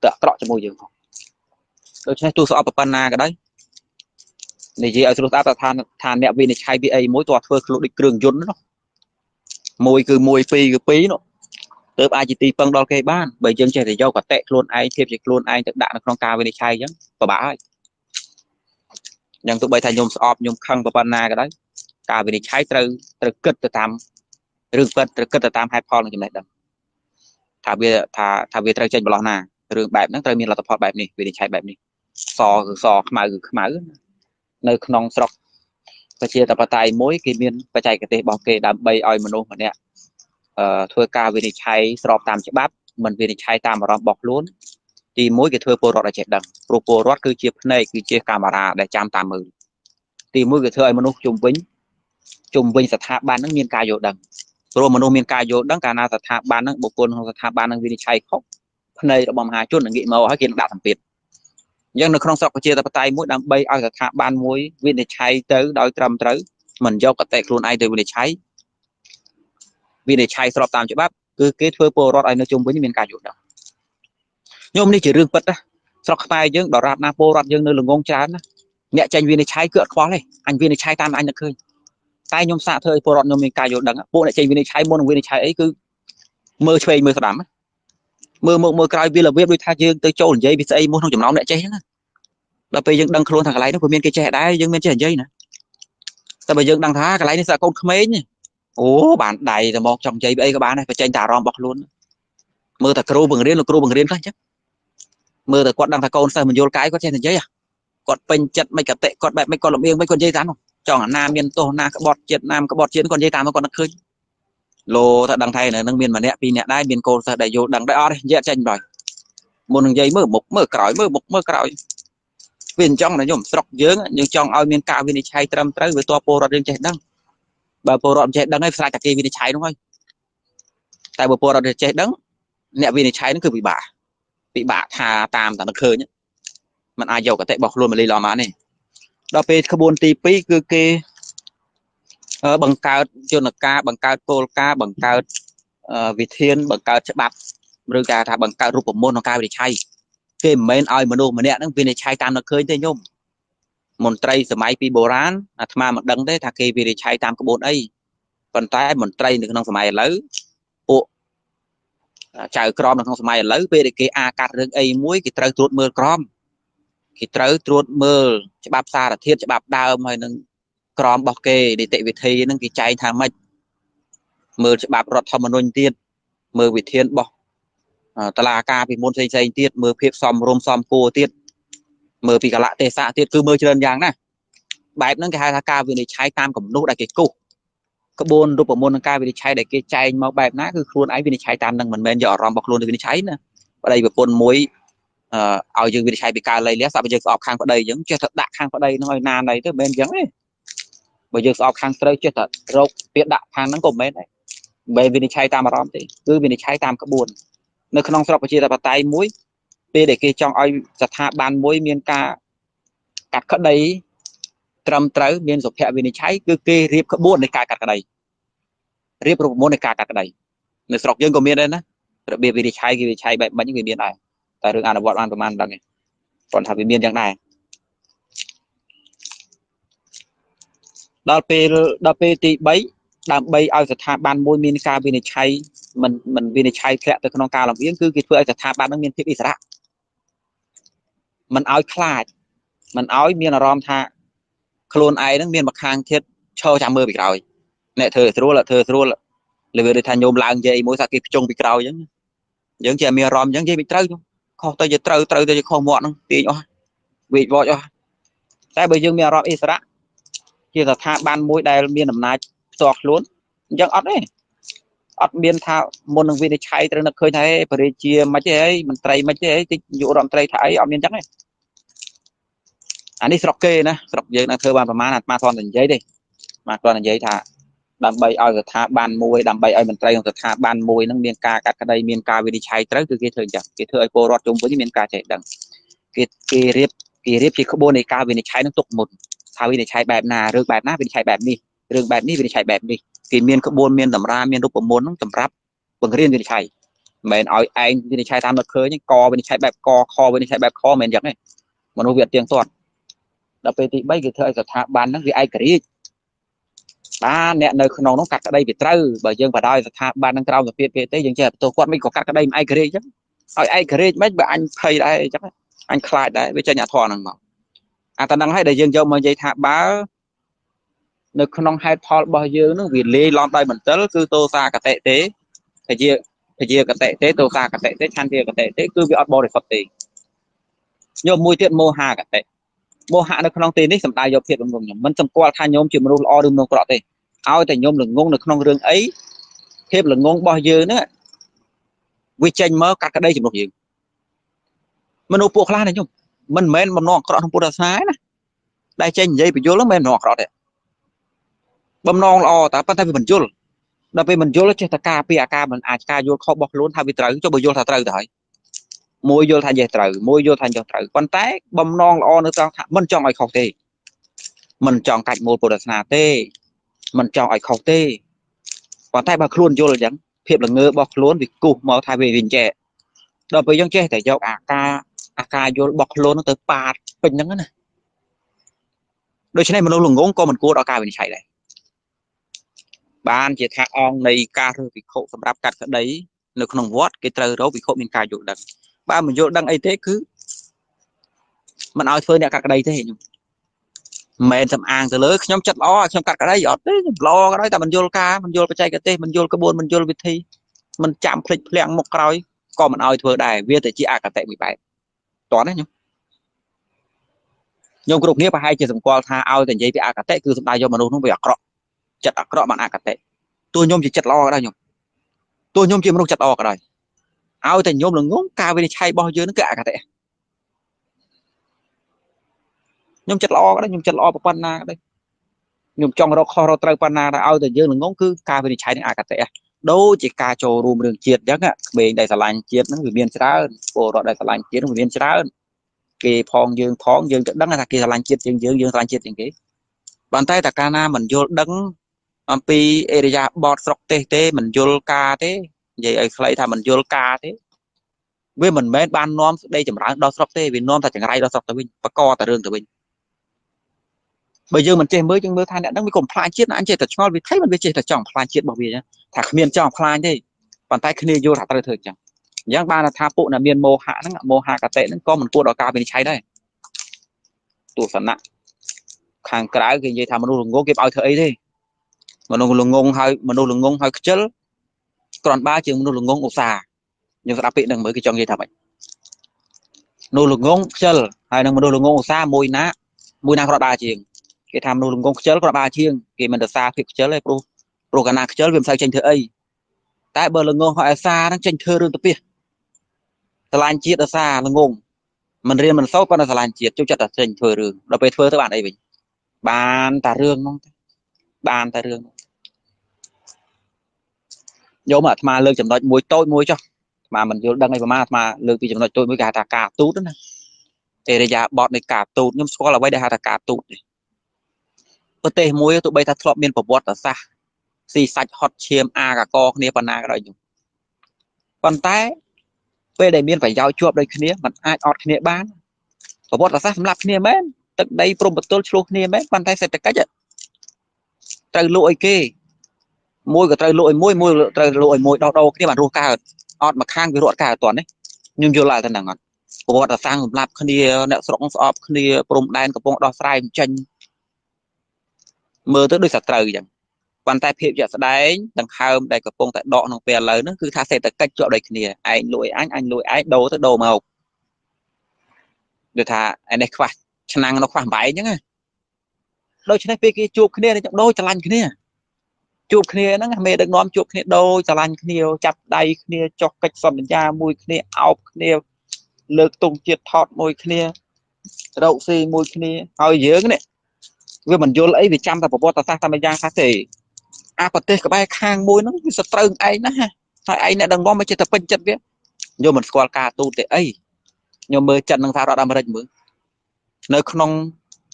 ទៅអក្រក់ជាមួយយើងផងដូច្នេះទោះស្អប់ប៉ុណ្ណាក៏ដោយ និយាយឲ្យស្រួលស្ដាប់ថាថាអ្នកវិនិច្ឆ័យពីអីមួយតោះធ្វើខ្លួនដូចគ្រឿងយន្តនោះមួយគឺមួយពីរគឺពីរនោះទើបអាចជាទីពឹងដល់គេបានបើយើងចេះតែយកកតិខ្លួនឯងធៀបជាខ្លួនឯងទៅដាក់នៅក្នុងការវិនិច្ឆ័យអញ្ចឹងពិបាកហើយយ៉ាងទោះបីថាខ្ញុំស្អប់ខ្ញុំខឹងប៉ុណ្ណាក៏ដោយការវិនិច្ឆ័យត្រូវត្រូវគិតទៅតាមរឿងពិតត្រូវគិតទៅតាមហេតុផលនិងចំណេះដឹងថាវាថាថាវាត្រូវចេញបន្លោះណារឿងបែបហ្នឹងត្រូវមានលទ្ធផលបែបនេះវិនិច្ឆ័យបែបនេះសគឺសខ្មៅគឺខ្មៅ នៅក្នុងស្រុកប្រជាធិបតេយ្យមួយគេមានបច្ចេកទេសរបស់គេដើម្បីឲ្យមនុស្សម្នាក់អឺធ្វើការវិនិច្ឆ័យស្របតាមច្បាប់មិនវិនិច្ឆ័យតាមអារម្មណ៍របស់ខ្លួនទី1គេធ្វើពលរដ្ឋឲ្យចេះដឹងព្រោះពលរដ្ឋគឺជាភ្នែកគឺជាកាមេរ៉ាដែលចាំតាមមើលទី1គេធ្វើឲ្យមនុស្សជុំវិញជុំវិញស្ថាប័នហ្នឹងមានការយល់ដឹងព្រោះមនុស្សមានការយល់ដឹងកាលណាស្ថាប័នហ្នឹងបុគ្គលក្នុងស្ថាប័នហ្នឹងវិនិច្ឆ័យខុសភ្នែករបស់មហាជននឹងងាកមកឲ្យគេនឹងដាក់សម្ពាធ អញ្ចឹងនៅក្នុងស្រុកប្រជាធិបតេយ្យមួយដើម្បីឲ្យស្ថាប័នមួយវិនិច្ឆ័យទៅដោយត្រឹមត្រូវមិនយកកតិខ្លួនឯងទៅវិនិច្ឆ័យវិនិច្ឆ័យស្របតាមច្បាប់គឺគេធ្វើពលរដ្ឋឲ្យនៅជុំវិញមានការយល់ដឹងខ្ញុំនេះជារឿងពិតណាស្រុកខ្មែរយើងដរាបណាពលរដ្ឋយើងនៅល្ងងច្រើនណាអ្នកចេញវិនិច្ឆ័យគឺអត់ខ្វល់ទេអញវិនិច្ឆ័យតាមអញនឹកឃើញតែខ្ញុំសាកធ្វើឲ្យពលរដ្ឋខ្ញុំមានការយល់ដឹងពួកអ្នកចេញវិនិច្ឆ័យមុននឹងវិនិច្ឆ័យអីគឺមើលឆ្វេងមើលស្ដាំ មើលមកមើលក្រោយវារបៀបដូចថាយើងទៅចូលនិយាយពីស្អីមួយក្នុងចំណោមអ្នកចេះហ្នឹងដល់ពេលយើងដឹងខ្លួនថាកន្លែងនោះក៏មានគេចេះដែរយើងមានចេះនិយាយណាតែបើយើងដឹងថាកន្លែងនេះសាកូនក្មេងអូបានដៃទៅមកចង់និយាយពីអីក៏បានដែរបញ្ចេញតែអារម្មណ៍របស់ខ្លួនមើលតែគ្រូបង្រៀនលោកគ្រូបង្រៀនខ្លះចឹងមើលតែគាត់ដឹងថាកូនសិស្សមិនយល់កាយគាត់ចេះនិយាយគាត់ពេញចិត្តមិនកតិគាត់បែបមិនគាត់លំអៀងមិនគាត់និយាយតាមនោះចង់អាណាមានទោសណាក្បត់ជាតិណាមក្បត់ជាតិគាត់និយាយតាមគាត់នឹកឃើញ លោថាដឹងថានៅនឹងមានម្នាក់ពីរនាក់ដែរមានកូនសិស្សដែលយល់ដឹងដែរអត់ទេនិយាយចេញបើមុននឹងនិយាយមើលមុខមើលក្រោយមើលមុខមើលក្រោយវាអញ្ចឹងណាខ្ញុំស្រុកយើងយើងចង់ឲ្យមានការវិនិច្ឆ័យត្រឹមត្រូវវាតបពលរដ្ឋយើងចេះដឹងបើពលរដ្ឋចេះដឹងហើយខ្លាចតែគេវិនិច្ឆ័យនោះហើយតែបើពលរដ្ឋចេះដឹងអ្នកវិនិច្ឆ័យនោះគឺពិបាកពិបាកថាតាមតែនឹកឃើញมันអាចយកកតិរបស់ខ្លួនមកលីឡំបានទេដល់ពេលក្បួនទី2គឺគេ បង្កើតយន្តការបង្កើតគោលការណ៍បង្កើតវិធានបង្កើតច្បាប់ឬគេថាបង្កើតរូបមន្តក្នុងការវិនិច្ឆ័យគេមិនមែនឲ្យមនុស្សម្នាក់ហ្នឹងវិនិច្ឆ័យតាមនឹកឃើញទេញោមមន្ត្រីសម័យពីបុរាណអាត្មាមិនដឹងទេថាគេវិនិច្ឆ័យតាមក្បួនអីប៉ុន្តែមន្ត្រីនៅក្នុងសម័យឥឡូវពួកចៅក្រមនៅក្នុងសម័យឥឡូវពេលដែលគេអាកាត់រឿងអីមួយគេត្រូវត្រួតមើលក្រមគេត្រូវត្រួតមើលច្បាប់សារធាតុច្បាប់ដើមហើយនឹង ក្រមរបស់គេនីតិវិធីហ្នឹងគេចែងថាម៉េចមើលច្បាប់រដ្ឋធម្មនុញ្ញទៀតមើលវិធានរបស់តឡាការពីមុនផ្សេងផ្សេងទៀតមើលភាពសមរម្យសមគួរទៀតមើលពីកលៈទេសៈទៀតគឺមើលច្រើនយ៉ាងណាបែបហ្នឹងគេហៅថាការវិនិច្ឆ័យតាមកំណុះដែលគេគូសក្បួនរូបមន្តនៃការវិនិច្ឆ័យដែលគេចែងមកបែបណាគឺខ្លួនឯងវិនិច្ឆ័យតាមនឹងមិនមែនយកអារម្មណ៍របស់ខ្លួនទៅវិនិច្ឆ័យណាប្តីប្រពន្ធមួយអឺឲ្យយើងវិនិច្ឆ័យពីការលៃលះស្អាប់យើងស្អប់ខាងប្តីអញ្ចឹងចេះតែដាក់ខាងប្តីហ្នឹងឲ្យណាណីទៅមិនមែនអញ្ចឹងទេ បើយើងស្អប់ខាងស្រីចេះតែរកពាក្យដាក់ខាងហ្នឹងក៏មិនមែនដែរមិនមែនវិនិច្ឆ័យតាមអារម្មណ៍ទេគឺវិនិច្ឆ័យតាមក្បួននៅក្នុងស្រុកប្រជាធិបតេយ្យមួយពេលដែលគេចង់ឲ្យស្ថាប័នមួយមានការកាត់ក្តីត្រឹមត្រូវមានសុភវិនិច្ឆ័យគឺគេរៀបក្បួននៃការកាត់ក្តីរៀបរូបមន្តនៃការកាត់ក្តីនៅស្រុកយើងក៏មានដែរណារបៀបវិនិច្ឆ័យគេវិនិច្ឆ័យបែបមិញវាមានដែរតែរឿងអនុវត្តបានប្រហែលដឹងទេគាត់ថាវាមានយ៉ាងដែរ ដល់ពេលដល់ពេលទី3ដើម្បីឲ្យស្ថាប័នមួយមានការវិនិច្ឆ័យមិនមិនវិនិច្ឆ័យធ្លាក់ទៅក្នុងការលំអៀងគឺគេធ្វើឲ្យស្ថាប័ននឹងមានភាពឥស្សរៈមិនឲ្យខ្លាចមិនឲ្យមានអារម្មណ៍ថាខ្លួនឯងនឹងមានម្ខាងទៀតឈរចាំមើលពីក្រោយអ្នកធ្វើស្រួលធ្វើស្រួលលើវាដូចថាញោមឡើងនិយាយមួយថាគេភ្ជុងពីក្រោយអញ្ចឹងយើងជាមានអារម្មណ៍អញ្ចឹងនិយាយមិនត្រូវខុសទៅជាត្រូវត្រូវទៅជាខុសមាត់ហ្នឹងទាញអស់វេកវចអស់តែបើយើងមានអារម្មណ៍អិសរៈ ជាស្ថាប័នមួយដែលមានអំណាចផ្ទាល់ខ្លួនអញ្ចឹងអត់ទេអត់មានថាមុននឹងវិនិច្ឆ័យត្រូវនឹកឃើញថាបរិជាមិនទេអីមន្ត្រីមិនទេអីតិចយុរដ្ឋមន្ត្រីថាអីអត់មានអញ្ចឹងទេអានេះស្រុកគេណាស្រុកយើងនៅធ្វើបានប្រមាណអាត្មាគ្រាន់តែនិយាយទេមកគ្រាន់តែនិយាយថាដើម្បីឲ្យស្ថាប័នមួយដើម្បីឲ្យមន្ត្រីក្នុងស្ថាប័នមួយនឹងមានការកាត់ក្តីមានការវិនិច្ឆ័យត្រូវគឺគេធ្វើអញ្ចឹងគេធ្វើឲ្យពលរដ្ឋជុំវិញមានការចេះដឹងគេគេរៀបគេរៀបជាក្បួននៃការវិនិច្ឆ័យនឹងទុកមុន ថាវិនិច្ឆ័យបែបណារឿងបែបណាវិនិច្ឆ័យបែបនេះរឿងបែបនេះវិនិច្ឆ័យបែបនេះគេមានក្បួនមានតម្រាមានរូបមន្តនឹងសម្រាប់បង្រៀនវិនិច្ឆ័យមិនមែនឲ្យឯងវិនិច្ឆ័យតាមនឹកឃើញកវិនិច្ឆ័យបែបកខវិនិច្ឆ័យបែបខមិនមែនអញ្ចឹងទេមនុស្សវាអត់ទៀងទាត់ដល់ពេលទី3គឺធ្វើឲ្យស្ថាប័នហ្នឹងវាឯករាជ្យបាទអ្នកនៅក្នុងនោះកាត់ក្តីវាត្រូវបើយើងបដ ாய் ស្ថាប័ននឹងក្រោមសភាគេទេយើងចេះបន្ទោសគាត់មិនក៏កាត់ក្តីមិនឯករាជ្យអញ្ចឹងឲ្យឯករាជ្យមិនបើអញភ័យដែរអញ្ចឹងអញខ្លាចដែរវាចេញអាធរហ្នឹងមក អាតែនឹងឲ្យដែលយើងយកមកនិយាយថាបើនៅក្នុងហេតុផលរបស់យើងនឹងវាលេឡំដោយបន្តិលគឺតោសាកតិទេតែជាជាកតិទេតោសាកតិទេឆន្ទាកតិទេគឺវាអត់បរិសុទ្ធទេយកមួយទៀតមោហាកតិមោហៈនៅក្នុងទីនេះសំដៅយកភាពល្ងងខ្ញុំមិនសម្គាល់ថាញោមជាមនុស្សល្អឬមនុស្សអាក្រក់ទេឲ្យតែញោមល្ងងនៅក្នុងរឿងអីភាពល្ងងរបស់យើងហ្នឹងវាចេញមកកាត់ក្តីជំនួសយើងមនុស្សពួកខ្លះណាញោ មមិនមែនបំណងអាក្រក់ក្នុងពុទ្ធសាសនាណាដែលចេញនិយាយបញ្យល់ហ្នឹងមិនមែនបំណងអាក្រក់ទេបំណងល្អតែប៉ុន្តែវាបញ្យល់ដល់ពេលមិនយល់ចេះតែការពីអាការមិនអាចការយល់ខុសរបស់ខ្លួនថាវាត្រូវចុះបើយល់ថាត្រូវទៅហើយមួយយល់ថាចេះត្រូវមួយយល់ថាចុះត្រូវប៉ុន្តែបំណងល្អនៅត្រង់ថាមិនចង់ឲ្យខុសទេមិនចង់កាច់មូលពុទ្ធសាសនាទេមិនចង់ឲ្យខុសទេប៉ុន្តែបើខ្លួនយល់អញ្ចឹងភាពល្ងើរបស់ខ្លួនវាគូសមកថាវាវិញចែដល់ពេលយើងចេះតែយកអាការ អាការយល់របស់ខ្លួនទៅប៉ាតពេញហ្នឹងណាដូច្នេះមនុស្សល្ងងក៏មិនគួរដល់ការវិនិច្ឆ័យដែរបានជាថាអង្គនៃការរើសវិខុសម្រាប់កាត់ក្តីនៅក្នុងវត្តគេត្រូវរកវិខុមានការយល់ដឹងបើមិនយល់ដឹងអីទេគឺមិនឲ្យធ្វើអ្នកកាត់ក្តីទេខ្ញុំមិនមែនសំអាងទៅលើខ្ញុំចិត្តល្អខ្ញុំកាត់ក្តីអត់ទេខ្ញុំល្អក៏ដោយតែមិនយល់ការមិនយល់បច្ចេកទេសមិនយល់ក្បួនមិនយល់វិធីមិនចាំភ្លេចភ្លាំងមុខក្រោយក៏មិនឲ្យធ្វើដែរវាទៅជាអកតេមួយបែប តោះណាខ្ញុំខ្ញុំគ្រប់គ្នាប្រហែលជាសម្គាល់ថាឲ្យតែនិយាយពីអកតេគឺសំដៅយកមនុស្សនោះវាអាក្រក់ចិត្តអាក្រក់បានអកតេទោះខ្ញុំជាចិត្តល្អក៏ដោយខ្ញុំទោះខ្ញុំជាមនុស្សចិត្តល្អក៏ដោយឲ្យតែខ្ញុំល្ងងការវិនិច្ឆ័យរបស់យើងនឹងគឺអកតេខ្ញុំចិត្តល្អក៏ដោយខ្ញុំចិត្តល្អប៉ុណ្ណាក៏ដោយខ្ញុំចង់រកខុសរកត្រូវប៉ុណ្ណាដែរឲ្យតែយើងល្ងងគឺការវិនិច្ឆ័យនឹងអកតេ ដូចជាការចូលរួមរឿងជាតិអញ្ចឹងក្មេងដែលស្រឡាញ់ជាតិហ្នឹងវាមានច្រើនពលរដ្ឋដែលស្រឡាញ់ជាតិហ្នឹងវាមានច្រើនគេផងយើងផងយើងទៅដឹងថាគេស្រឡាញ់ជាតិជាងយើងយើងស្រឡាញ់ជាតិជាងគេប៉ុន្តែតែកាលណាមិនយល់ដឹងអំពីអេរិយាបថស្រុកទេសទេមិនយល់ការទេនិយាយឲ្យខ្លីថាមិនយល់ការទេវាមិនមែនបាននាំស្ដីចម្រើនដល់ស្រុកទេវានាំតែចង្រៃដល់ស្រុកទៅវិញបកកតែរឿងទៅវិញបើយើងមិនចេះមើលយើងមើលថាអ្នកហ្នឹងវាកុំខ្លាចជាតិអញចេះតែឆ្ងល់វាថៃមិនវាចេះតែចង់ខ្លាចជាតិរបស់វា ថាគ្មានចង់ខ្លាចទេប៉ុន្តែគ្នាយល់ថាត្រូវធ្វើអញ្ចឹងអញ្ចឹងបានថាពួកដែលមានមោហៈហ្នឹងមោហៈកតេហ្នឹងក៏មិនគួរដល់ការវិនិច្ឆ័យដែរទស្សនៈខាងក្រៅគេនិយាយថាមនុស្សល្ងងគេឲ្យធ្វើអីទេមនុស្សល្ងងហើយមនុស្សល្ងងហើយខ្ជិលគ្រាន់បើជាមនុស្សល្ងងឧស្សាហ៍យើងស្ដាប់ពាក្យនឹងមើលគេចង់និយាយថាម៉េចមនុស្សល្ងងខ្ជិលហើយនឹងមនុស្សល្ងងឧស្សាហ៍មួយណាមួយណាគ្រាន់បើជាងគេថាមនុស្សល្ងងខ្ជិលគ្រាន់បើជាងគេមិនទៅសារភាពខ្ជិលទេព្រោះ ព្រោះកាលណាខ្ជិលវាមិនសូវចេញធ្វើអីតែបើល្ងងហើយឧស្សាហ៍ហ្នឹងចេញធ្វើរឿងទៅពីស្រឡាញ់ជាតិឧស្សាហ៍ល្ងងមិនរៀនមិនសូត្រប៉ុន្តែស្រឡាញ់ជាតិជួយចិត្តតែចេញធ្វើរឿងដល់ពេលធ្វើទៅបានអីវិញបានតែរឿងហ្នឹងបានតែរឿងយកមកអាត្មាលើកចំណុចមួយតូចមួយចុះអាត្មាមិនយល់ដឹងអីប្រហែលអាត្មាលើកពីចំណុចតូចមួយគេហៅថាការទូតណាអេរិយាបថនៃការទូតខ្ញុំស្គាល់អ្វីដែលហៅថាការទូតនេះប្រទេសមួយទោះបីថាធ្លាប់មានប្រវត្តិសាស្ត្រ ស៊ីសាច់ហត់ឈាមអាកកគ្នាប៉ុណ្ណាក៏ដោយខ្ញុំប៉ុន្តែពេលដែលមានប្រយោជន៍ជាប់ដូចគ្នាมันអាចអត់គ្នាបានប្រវត្តិសាស្ត្រសម្រាប់គ្នាមែនទឹកដីព្រំប្រទល់ឆ្លោះគ្នាមែនប៉ុន្តែសេដ្ឋកិច្ចត្រូវលក់ឲ្យគេមួយក៏ត្រូវលក់ឲ្យមួយមួយត្រូវលក់ឲ្យមួយដោះដោគ្នាបានរស់កើតអត់មកខាងវារត់កើតអត់ទាន់នេះខ្ញុំយល់ឡើងទៅហ្នឹងអត់ប្រវត្តិសាស្ត្រសម្រាប់គ្នាអ្នកស្រុកស្អប់គ្នាព្រំដែនកំពុងដោះស្រាយចេញមើលទៅដូចសត្រូវអញ្ចឹង ប៉ុន្តែភាពជាក់ស្ដែងដង្ហើមដែលកំពុងតែដកក្នុងពេលឥឡូវហ្នឹងគឺថាសេដ្ឋកិច្ចជាប់ដូចគ្នាឯងលួយអញអញលួយឯងដូរទៅដូរមកដូចថាឯនេះខ្វះឆ្នាំងនោះខ្វះបែកអញ្ចឹងណាដូច្នេះពេលគេជួបគ្នាដូចច្រឡាញ់គ្នាជួបគ្នាហ្នឹងមេដឹកនាំជួបគ្នាដូចច្រឡាញ់គ្នាចាប់ដៃគ្នាចុះកិច្ចសន្យាមួយគ្នាអោបគ្នាលើកទង់ជាតិថតមួយគ្នារោគស៊ីមួយគ្នាហើយយើងនេះវាមិនយល់អីវាចាំតែប្រវត្តិសាស្ត្រតែម្យ៉ាងខ្លះទេ អាប្រទេសក្បែរខាងមួយហ្នឹងវាសត្រូវឯងណាហើយឯងអ្នកដឹងមកមិនចេះតែពេញចិត្តវាញោមមិនស្គាល់ការទូតទេអីញោមមើលចិត្តនឹងសហរដ្ឋអាមេរិកមើលនៅក្នុង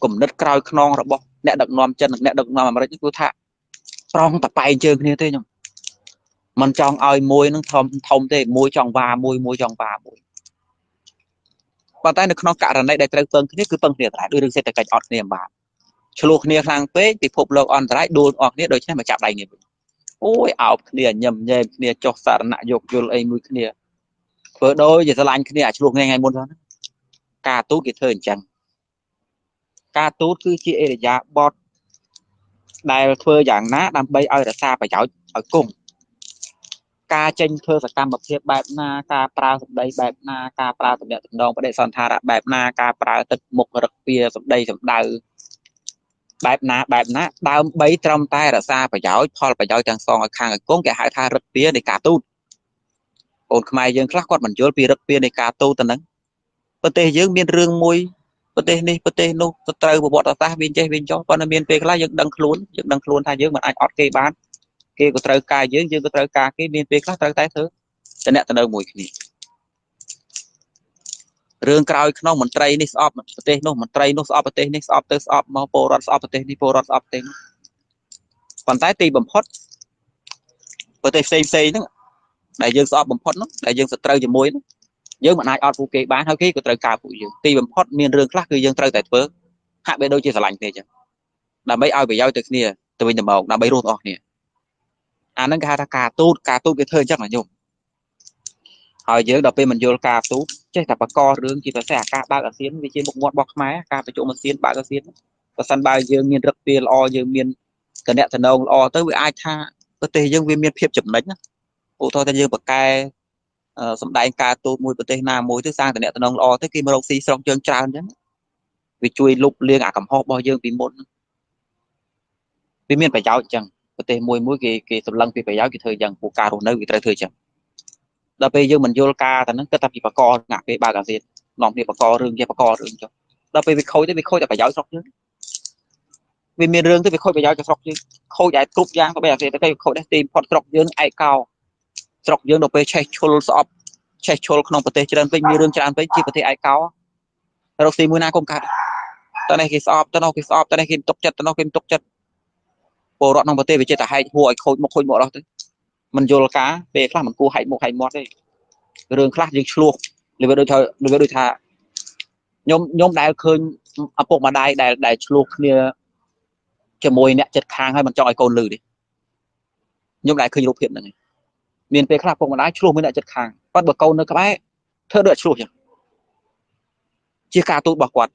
គំនិតក្រោយខ្នងរបស់អ្នកដឹកនាំចិននិងអ្នកដឹកនាំអាមេរិកគឺថាប្រងតប៉ែងជើងគ្នាទេខ្ញុំมันចង់ឲ្យមួយនឹងធំធំទេមួយចង់វ៉ាមួយមួយចង់វ៉ាមួយប៉ុន្តែនៅក្នុងករណីដែលត្រូវពឹងគ្នាគឺពឹងគ្នាដែរដោយរឿងសេដ្ឋកិច្ចអត់គ្នាបាន ឆ្លោះគ្នាខ្លាំងពេកពិភពលោកអន្តរជាតិដួលអស់គ្នាដូច្នេះមកចាប់ដៃគ្នាវិញអូយអោបគ្នាញឹមញែមគ្នាចុះសារណៈយកយល់អីមួយគ្នាធ្វើដូចជាស្រឡាញ់គ្នាអាឆ្លោះគ្នាថ្ងៃមុនហ្នឹងការទូតគេធ្វើអញ្ចឹងការទូតគឺជាអេរយាបតដែលធ្វើយ៉ាងណាដើម្បីឲ្យរក្សាប្រយោជន៍ឲ្យគង់ការចេញធ្វើសកម្មភាពបែបណាការប្រើសម្ដីបែបណាការប្រើទំនាក់ទំនងបដិសន្ធារៈបែបណាការប្រើទឹកមុខរឹកពៀសម្ដីសម្ដៅ បែបណាបែបណាដើម្បីត្រឹមតែរក្សាប្រយោជន៍ផលប្រយោជន៍ទាំងសងឲ្យខាងឲ្យគង់គេហៅថារឹកពៀនៃការទូតអូនខ្មែរយើងខ្លះគាត់មិនយល់ពីរឹកពៀនៃការទូតទៅនឹងប្រទេសយើងមានរឿងមួយប្រទេសនេះប្រទេសនោះទៅត្រូវប្រវត្តិសាស្ត្រវាចេះវាចោះប៉ុន្តែមានពេលខ្លះយើងដឹងខ្លួនយើងដឹងខ្លួនថាយើងមិនអាចអត់គេបានគេក៏ត្រូវការយើងយើងក៏ត្រូវការគេមានពេលខ្លះត្រូវតែធ្វើតំណែងទៅនៅមួយគ្នា រឿងក្រោយក្នុងមន្ត្រីនេះស្អប់ប្រទេសនោះមន្ត្រីនោះស្អប់ប្រទេសនេះស្អប់ទៅស្អប់មកពលរដ្ឋស្អប់ប្រទេសនេះពលរដ្ឋស្អប់ប្រទេសនោះប៉ុន្តែទីបំផុតប្រទេសផ្សេងផ្សេងហ្នឹងដែលយើងស្អប់បំផុតនោះដែលយើងសត្រូវជាមួយនោះយើងមិនអាចអត់ពួកគេបានហើយគេក៏ត្រូវការពួកយើងទីបំផុតមានរឿងខ្លះគឺយើងត្រូវតែធ្វើហាក់បីដូចជាស្រឡាញ់គ្នាចឹងដើម្បីឲ្យប្រយោជន៍ទៅគ្នាទៅវិញទៅមកដើម្បីរស់អស់គ្នាអាហ្នឹងគេហៅថាការទូតការទូតគេធ្វើអញ្ចឹងណាញោម ហើយយើងដល់ពេលមិនយល់ការទូតចេះតែបកករឿងជាពិសេសអាការបើកអាស៊ានវាជាមុខមាត់របស់ខ្មែរការប្រជុំអាស៊ានបើកអាស៊ានបើសិនបើយើងមានរឹកពីល្អយើងមានតំណែងតំណងល្អទៅវាអាចថាប្រទេសយើងវាមានភាពចំណេញណាឧទាហរណ៍ថាយើងបកកែសម្ដែងការទូតមួយប្រទេសណាមួយទៅសាងតំណែងតំណងល្អទៅគេមករកស៊ីស្រុកយើងច្រើនអញ្ចឹងវាជួយលុបលាងអាកំហុសរបស់យើងពីមុនវាមានប្រយោជន៍អញ្ចឹងប្រទេសមួយមួយគេគេសម្លឹងពីប្រយោជន៍គេធ្វើអញ្ចឹងពួកការរស់នៅវាត្រូវធ្វើអញ្ចឹង ដល់ពេលយើងមិនយល់ការតែហ្នឹងគិតថាពីបកណាក់ពេលបើកអាស៊ាននាំគ្នាបករឿងគេបករឿងចុះដល់ពេលវាខូចទៅវាខូចតែប្រយោជន៍ស្រុកយើងវាមានរឿងទៅវាខូចប្រយោជន៍ទៅស្រុកយើងខូចតែគ្រប់យ៉ាងទៅបីអាស៊ានទៅខូចដែរទីផុតស្រុកយើងឯកោស្រុកយើងដល់ពេលឆេះឈុលស្អប់ឆេះឈុលក្នុងប្រទេសច្រើនពេកមានរឿងច្រើនពេកជាប្រទេសឯកោរកស៊ីមួយណាគុំកាត់តើនេះគេស្អប់តើនោះគេស្អប់តើនេះគេទុកចិត្តតើនោះគេទុកចិត្តពលរដ្ឋក្នុងប្រទេសវាចេះតែហែកហួរឲ្យខូចមុខខូចមុខអស់ទៅ មិនយល់ការពេលខ្លះមិនគួរហែកមុខហែកមាត់ទេរឿងខ្លះយើងឆ្លោះលើវាដូចថាលើវាដូចថាខ្ញុំខ្ញុំដែលឃើញឪពុកម្ដាយដែលដែលឆ្លោះគ្នាជាមួយអ្នកចិត្តខាងហើយមិនចង់ឲ្យកូនលឺទេខ្ញុំដែលឃើញរូបភាពហ្នឹងមានពេលខ្លះឪពុកម្ដាយឆ្លោះមួយអ្នកចិត្តខាងគាត់បើកូននៅក្បែរធ្វើដូចឆ្លោះចឹងជាការទូតរបស់គាត់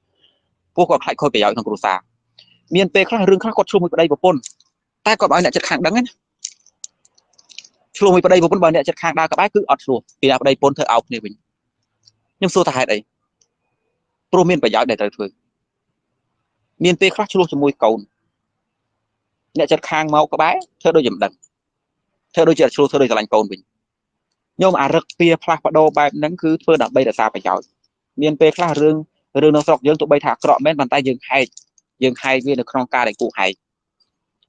ពួកគាត់ខ្លាចខូចប្រយោជន៍ក្នុងគ្រួសារមានពេលខ្លះរឿងខ្លះគាត់ឆ្លោះមួយប្តីប្រពន្ធតែគាត់ឲ្យអ្នកចិត្តខាងដឹងណា ឆ្លោះមួយប្តីប្រពន្ធបើអ្នកចិត្តខាងដើរក្បែរគឺអត់ឆ្លោះពីប្តីប្រពន្ធធ្វើអោបគ្នាវិញខ្ញុំសួរថាហេតុអីព្រោះមានប្រយោជន៍ដែលត្រូវធ្វើមានពេលខ្លះឆ្លោះជាមួយកូនអ្នកចិត្តខាងមកក្បែរធ្វើដូចមិនដឹងធ្វើដូចជាឆ្លោះធ្វើដូចស្រឡាញ់កូនវិញខ្ញុំអារឹកពៀផ្លាស់ប្ដូរបែបហ្នឹងគឺធ្វើដើម្បីរក្សាប្រយោជន៍មានពេលខ្លះរឿងរឿងនៅស្រុកយើងទោះបីថាអាក្រក់មែនប៉ុន្តែយើងហែកយើងហែកវានៅក្នុងការដែលគូហែក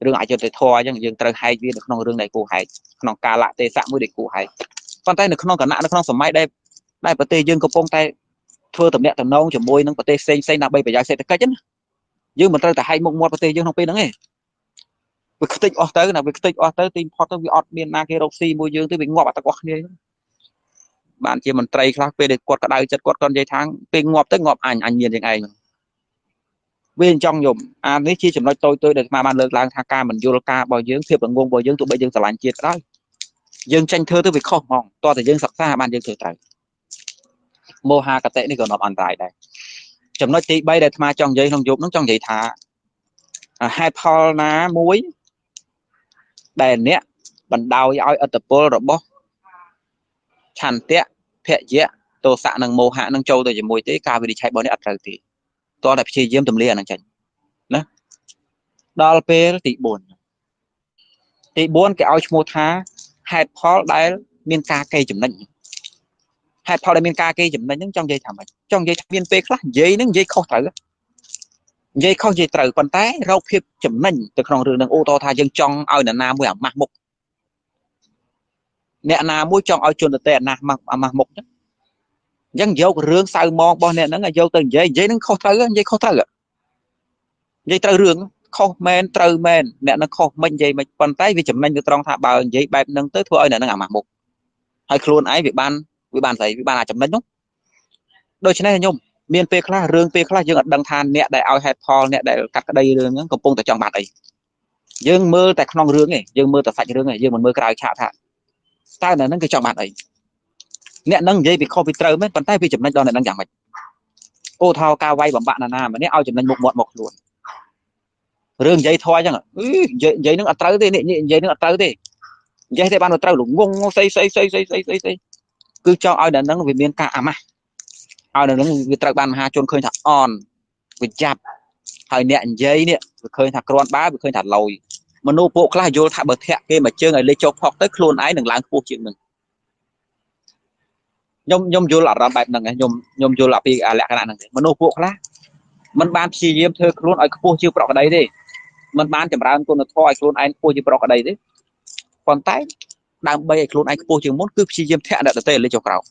រឿងអយុត្តិធម៌អញ្ចឹងយើងត្រូវហែកវានៅក្នុងរឿងដែលគូហែកក្នុងកាលៈទេសៈមួយដែលគូហែកប៉ុន្តែនៅក្នុងគណៈនៅក្នុងសម័យដែលដែលប្រទេសយើងកំពុងតែធ្វើតំណែងតំណងជាមួយនឹងប្រទេសផ្សេងផ្សេងដើម្បីប្រយោជន៍សេដ្ឋកិច្ចណាយើងមិនត្រូវតែហែកមុខមាត់ប្រទេសយើងក្នុងពេលហ្នឹងទេវាខ្ទេចអស់ទៅណាវាខ្ទេចអស់ទៅទីផុតទៅវាអត់មានណាគេរកស៊ីមួយយើងទៅវាងាប់អត់ទាំងអស់គ្នាបានជាមន្ត្រីខ្លះពេលដែលគាត់ក្តៅចិត្តគាត់គាត់និយាយថាពេលងាប់ទៅងាប់អញអញមានយ៉ាងឯង វាអញ្ចឹងយំអានេះជាចំណុចតូចតូចដែលស្មាបានលើកឡើងថាការមិនយល់ការរបស់យើងភាពរងងរបស់យើងទោះបីយើងស្រឡាញ់ជាតិក៏ដោយយើងចាញ់ធ្វើទៅវាខុសហ្មងតោះតែយើងសិក្សាបានយើងធ្វើត្រូវមោហាកតិនេះក៏នាំអន្តរាយដែរចំណុចទី3ដែលអាត្មាចង់និយាយក្នុងយប់ហ្នឹងចង់និយាយថាហេតុផលណាមួយដែលអ្នកបណ្ដោយឲ្យអត្តពលរបស់ឆន្ទៈភយៈទោសៈនិងមោហៈនឹងចូលទៅជាមួយទេការវិនិច្ឆ័យរបស់អ្នកអត់ត្រូវទេ តោះតែព្យាយាមទម្លាអានឹងចេញណាដល់ពេលទី4ទី4គេឲ្យឈ្មោះថាហេតុផលដែល មានការកេចំណេញហេតុផលដែលមានការកេចំណេញហ្នឹងចង់និយាយថាម៉េចចង់និយាយថាមានពេលខ្លះនិយាយហ្នឹងនិយាយខុសត្រូវនិយាយខុសនិយាយត្រូវប៉ុន្តែរកភាពចំណេញទៅក្នុងរឿងហ្នឹងអូតថាយើងចង់ឲ្យនរណាមួយអាម៉ាស់មុខអ្នកណាមួយចង់ឲ្យជនតេអាណាស់ម៉ាស់អាម៉ាស់មុខហ្នឹង អញ្ចឹងយករឿងសៅមងរបស់អ្នកហ្នឹងឲ្យយកទៅនិយាយនិយាយហ្នឹងខុសត្រូវនិយាយខុសត្រូវនិយាយត្រូវរឿងខុសមែនត្រូវមែនអ្នកនឹងខុសមិននិយាយមិនប៉ុន្តែវាចំណេញទៅត្រង់ថាបើនិយាយបែបហ្នឹងទៅធ្វើឲ្យអ្នកនឹងអាម៉ាស់មុខហើយខ្លួនឯងវាបានវាបានស្អីវាបានអាចំណេញនោះដូច្នេះខ្ញុំមានពេលខ្លះរឿងពេលខ្លះយើងអត់ដឹងថាអ្នកដែលឲ្យហេតុផលអ្នកដែលកាត់ក្តីរឿងហ្នឹងកំពុងតែចង់បានអីយើងមើលតែក្នុងរឿងឯងយើងមើលតែសាច់រឿងឯងយើងមិនមើលក្រៅឆាកថាតើអ្នកហ្នឹងគេចង់បានអី អ្នកហ្នឹងនិយាយពីខុសពីត្រូវមែនប៉ុន្តែវាចំណេញដល់អ្នកហ្នឹងយ៉ាងម៉េចអូថោការវាយបំបាក់ណាណាម្នាក់ឲ្យចំណេញមុខមាត់មកខ្លួនរឿងនិយាយធွာអញ្ចឹងអឺនិយាយនិយាយនឹងអត់ត្រូវទេនេះនិយាយនឹងអត់ត្រូវទេនិយាយទេបានត្រូវលងងស្អីស្អីស្អីស្អីស្អីស្អីស្អីគឺចង់ឲ្យដល់ហ្នឹងវាមានការអាម៉ាស់ឲ្យដល់ហ្នឹងវាត្រូវបានមហាជនឃើញថាអនវាចាប់ហើយអ្នកនិយាយនេះវាឃើញថាក្រាន់បើវាឃើញថាលយមនុស្សពួកខ្លះយល់ថាបើធាក់គេមួយជើងឲ្យលេចចុះផុកទៅខ្លួនឯងនឹងឡើងខ្ពស់ជាងនឹង ខ្ញុំខ្ញុំយល់អារម្មណ៍បែបហ្នឹងខ្ញុំខ្ញុំយល់ពីលក្ខណៈហ្នឹងទេមនុស្សពួកខ្លះมันបានព្យាយាមធ្វើខ្លួនឲ្យខ្ពស់ជាងប្រកដីទេมันបានចម្រើនគុណធម៌ឲ្យខ្លួនឯងខ្ពស់ជាងប្រកដីទេប៉ុន្តែដើម្បីឲ្យខ្លួនឯងខ្ពស់ជាងមុនគឺព្យាយាមធាក់អ្នកដទៃលេចចុះក្រោម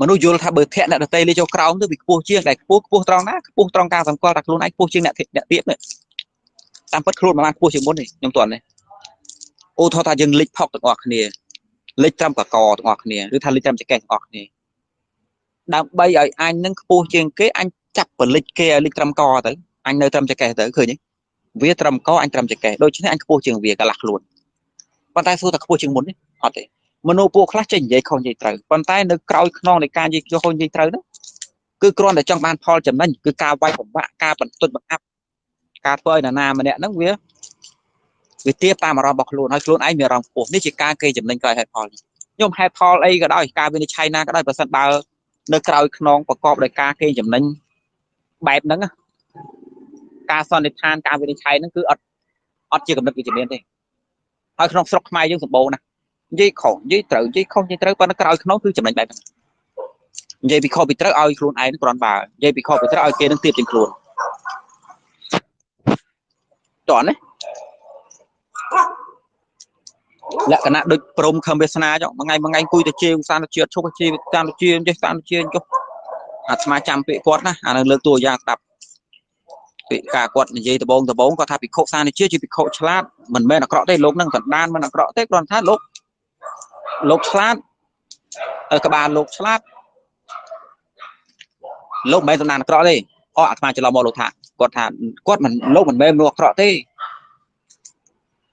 មនុស្សយល់ថាបើធាក់អ្នកដទៃលេចចុះក្រោមទៅវាខ្ពស់ជាងតែខ្ពស់ខ្ពស់ត្រង់ណាខ្ពស់ត្រង់ការសង្កល់ថាខ្លួនឯងខ្ពស់ជាងអ្នកអ្នកទៀតនេះតាមពិតខ្លួនមិនបានខ្ពស់ជាងមុនទេខ្ញុំទាន់នេះអូថតថាយើងលិចផុកទាំងអស់គ្នា លិចត្រឹមកកទាំងអស់គ្នាឬថាលិចត្រឹមចកេះទាំងអស់គ្នាដើម្បីឲ្យអញនឹងខ្ពស់ជាងគេអញចាប់បលិចគេឲ្យលិចត្រឹមកទៅអញនៅត្រឹមចកេះទៅឃើញទេវាត្រឹមកអញត្រឹមចកេះដូច្នេះអញខ្ពស់ជាងវាកន្លះខ្លួនប៉ុន្តែសួរថាខ្ពស់ជាងមុនទេអត់ទេមនុស្សពួកខ្លះចេះនិយាយខុសនិយាយត្រូវប៉ុន្តែនៅក្រោយខ្នងនៃការនិយាយខុសនិយាយត្រូវហ្នឹងគឺគ្រាន់តែចង់បានផលចំណេញគឺការវាយបំបាក់ការបន្ទន់បង្អាប់ការធ្វើឲ្យនរណាម្នាក់ហ្នឹងវា វាទៀបតាមអារម្មណ៍របស់ខ្លួនហើយខ្លួនឯងមានអារម្មណ៍ខ្ពស់នេះជាការគេចំណេញក្រោយហេតុផលខ្ញុំហេតុផលអីក៏ដោយការវិនិច្ឆ័យណាក៏ដោយប្រសិនបើនៅក្រោយខ្នងប្រកបដោយការគេចំណេញបែបហ្នឹងការសន្និដ្ឋានការវិនិច្ឆ័យហ្នឹងគឺអត់អត់ជាកំណត់វិជ្ជមានទេហើយក្នុងស្រុកខ្មែរយើងសម្បូរណាស់និយាយខុសនិយាយត្រូវនិយាយខុសនិយាយត្រូវប៉ុន្តែក្រោយខ្នងគឺចំណេញបែបហ្នឹងនិយាយពីខុសពីត្រូវឲ្យខ្លួនឯងគ្រាន់បើនិយាយពីខុសពីត្រូវឲ្យគេនឹងទៀតជាងខ្លួនតោះណា លក្ខណៈដូចព្រមខំវាសនាចុះមួយថ្ងៃមួយថ្ងៃអង្គុយទៅជេរសានជាតិឈប់ជេរសានជាតិចេះសានជាតិចុះអាស្មាចាំពាក្យគាត់ណាអានឹងលើកតួយ៉ាងស្ដាប់ពាក្យការគាត់និយាយដបងដបងគាត់ថាភិក្ខុសានជាតិជាភិក្ខុឆ្លាតមិនមែនអាក្រក់ទេលោកនឹងកណ្ដានមិនអាក្រក់ទេគ្រាន់ថាលោកលោកឆ្លាតក្បាលលោកឆ្លាតលោកមិនមែនសំណានអាក្រក់ទេអត់អាត្មាច្រឡំមកលោកថាគាត់ថាគាត់មិនលោកមិនមែនមនុស្សអាក្រក់ទេ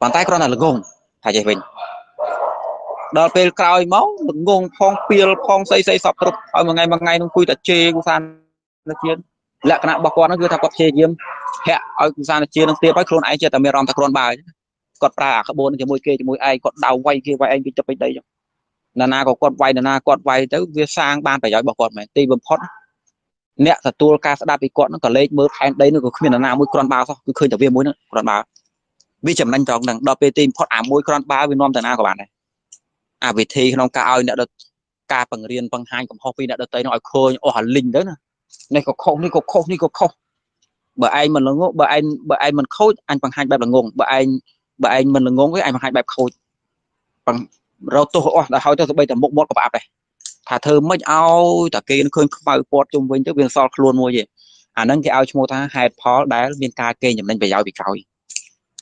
ប៉ុន្តែគ្រាន់តែល្ងង ថាចេះវិញដល់ពេលក្រោយមកល្ងងផងពីលផងស្អីស្អីសពគ្រប់ហើយមួយថ្ងៃមួយថ្ងៃនឹងគួយតែជេរគូសានជាតិលក្ខណៈរបស់គាត់ហ្នឹងគឺថាគាត់ព្យាយាមហាក់ឲ្យគូសានជាតិនឹងទៀតហើយខ្លួនឯងចេះតែមានអារម្មណ៍តែគ្រាន់បើគាត់ប្រើអាក្បួនជាមួយគេជាមួយឯងគាត់ដៅវាយគេវាយឯងពីទឹកពីដីចឹងណានាក៏គាត់វាយណានាគាត់វាយទៅវាសាងបានប្រយោជន៍របស់គាត់មែនទីបំផុតអ្នកទទួលការស្ដាប់ពីគាត់ហ្នឹងក៏លេចមើលផែនដីនោះក៏គ្មានណាមួយគ្រាន់បើសោះគឺឃើញតែវាមួយហ្នឹងគ្រាន់បើ វាចំណេញត្រង់ហ្នឹងដល់ពេលទីបំផុតអាមួយគ្រាន់បើវានាំទៅណាក៏បានដែរអាវិធីក្នុងការឲ្យអ្នកដការបង្រៀនបង្ហាញកំហុសពីអ្នកដតីនោះឲ្យឃើញអស់អាលីងទៅណានេះក៏ខុសនេះក៏ខុសនេះក៏ខុសបើឯងមិនល្ងងបើឯងបើឯងមិនខូចអញបង្ហាញបែបល្ងងបើឯងបើឯងមិនល្ងងទេឯងបង្ហាញបែបខូចរកទោសអស់ដល់ហើយទៅស្បីតែមុខមាត់ក៏ប្រាប់ដែរថាធ្វើមិនឲ្យតែគេឃើញខ្មៅពាត់ជុំវិញទៅវាសល់ខ្លួនមួយទេអាហ្នឹងគេឲ្យឈ្មោះថាហេតុផលដែលមានការកេងចំណេញប្រយោជន៍ពីក្រោយ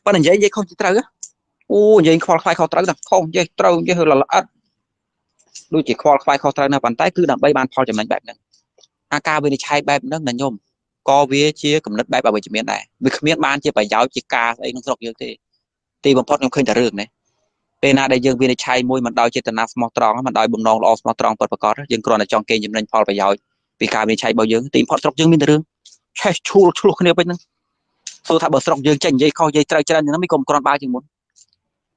ប៉ុន្តែនិយាយនិយាយខុសត្រូវអូនិយាយខ្វល់ខ្វាយខុសត្រូវណាខុសនិយាយត្រូវនិយាយល្អិតដូចជាខ្វល់ខ្វាយខុសត្រូវណាប៉ុន្តែគឺដើម្បីបានផលចំណេញបែបហ្នឹងអាការវិនិច្ឆ័យបែបហ្នឹងណាញោមក៏វាជាកំណត់បែបអវិជ្ជមានដែរវាគ្មានបានជាប្រយោជន៍ជាការស្អីក្នុងស្រុកយើងទេទីបំផុតខ្ញុំឃើញតែរឿងនេះពេលណាដែលយើងវិនិច្ឆ័យមួយមិនដោយចេតនាស្មោះត្រង់មិនដោយបំណងល្អស្មោះត្រង់ពិតប្រាកដយើងគ្រាន់តែចង់កេងចំណេញផលប្រយោជន៍ពីការវិនិច្ឆ័យរបស់យើងទីបំផុតស្រុកយើងមានតែរឿងឆេះឈួលឆ្លោះគ្នាពេញហ្នឹង សួរថាបើស្រុកយើងចេញនិយាយខុសនិយាយត្រូវច្រើនហ្នឹងមិនក៏គ្រាន់បើជាងមុន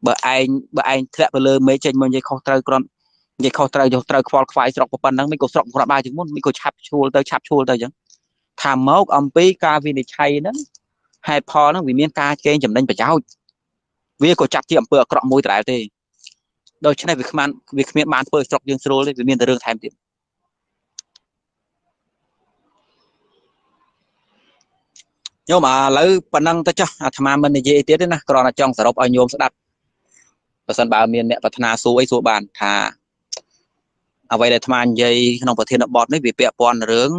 បើឯងបើឯងធ្លាក់ទៅលើមេចេញមកនិយាយខុសត្រូវគ្រាន់និយាយខុសត្រូវយកត្រូវខ្វល់ខ្វាយស្រុកប៉ុណ្ណឹងមិនក៏ស្រុកគ្រាន់បើជាងមុនមិនក៏ឆាប់ឈួលទៅឆាប់ឈួលទៅអញ្ចឹងថាមកអំពីការវិនិច្ឆ័យហ្នឹងហេតុផលហ្នឹងវាមានការកេងចំណេញប្រយោជន៍វាក៏ចាប់ជាអំពើអាក្រក់មួយដដែលទេដូច្នេះវាគ្មានវាគ្មានបានធ្វើស្រុកយើងស្រួលទេវាមានតែរឿងថែមទៀត ញោមឥឡូវប៉ុណ្ណឹងទៅចុះអាត្មាមិននិយាយទៀតទេណាគ្រាន់តែចង់សរុបឲ្យញោមស្ដាប់បើសិនបើមានអ្នកប្រាថ្នាសួរអីសួរបានថាអ្វីដែលអាត្មានិយាយក្នុងប្រធានបទនេះវាពាក់ព័ន្ធរឿង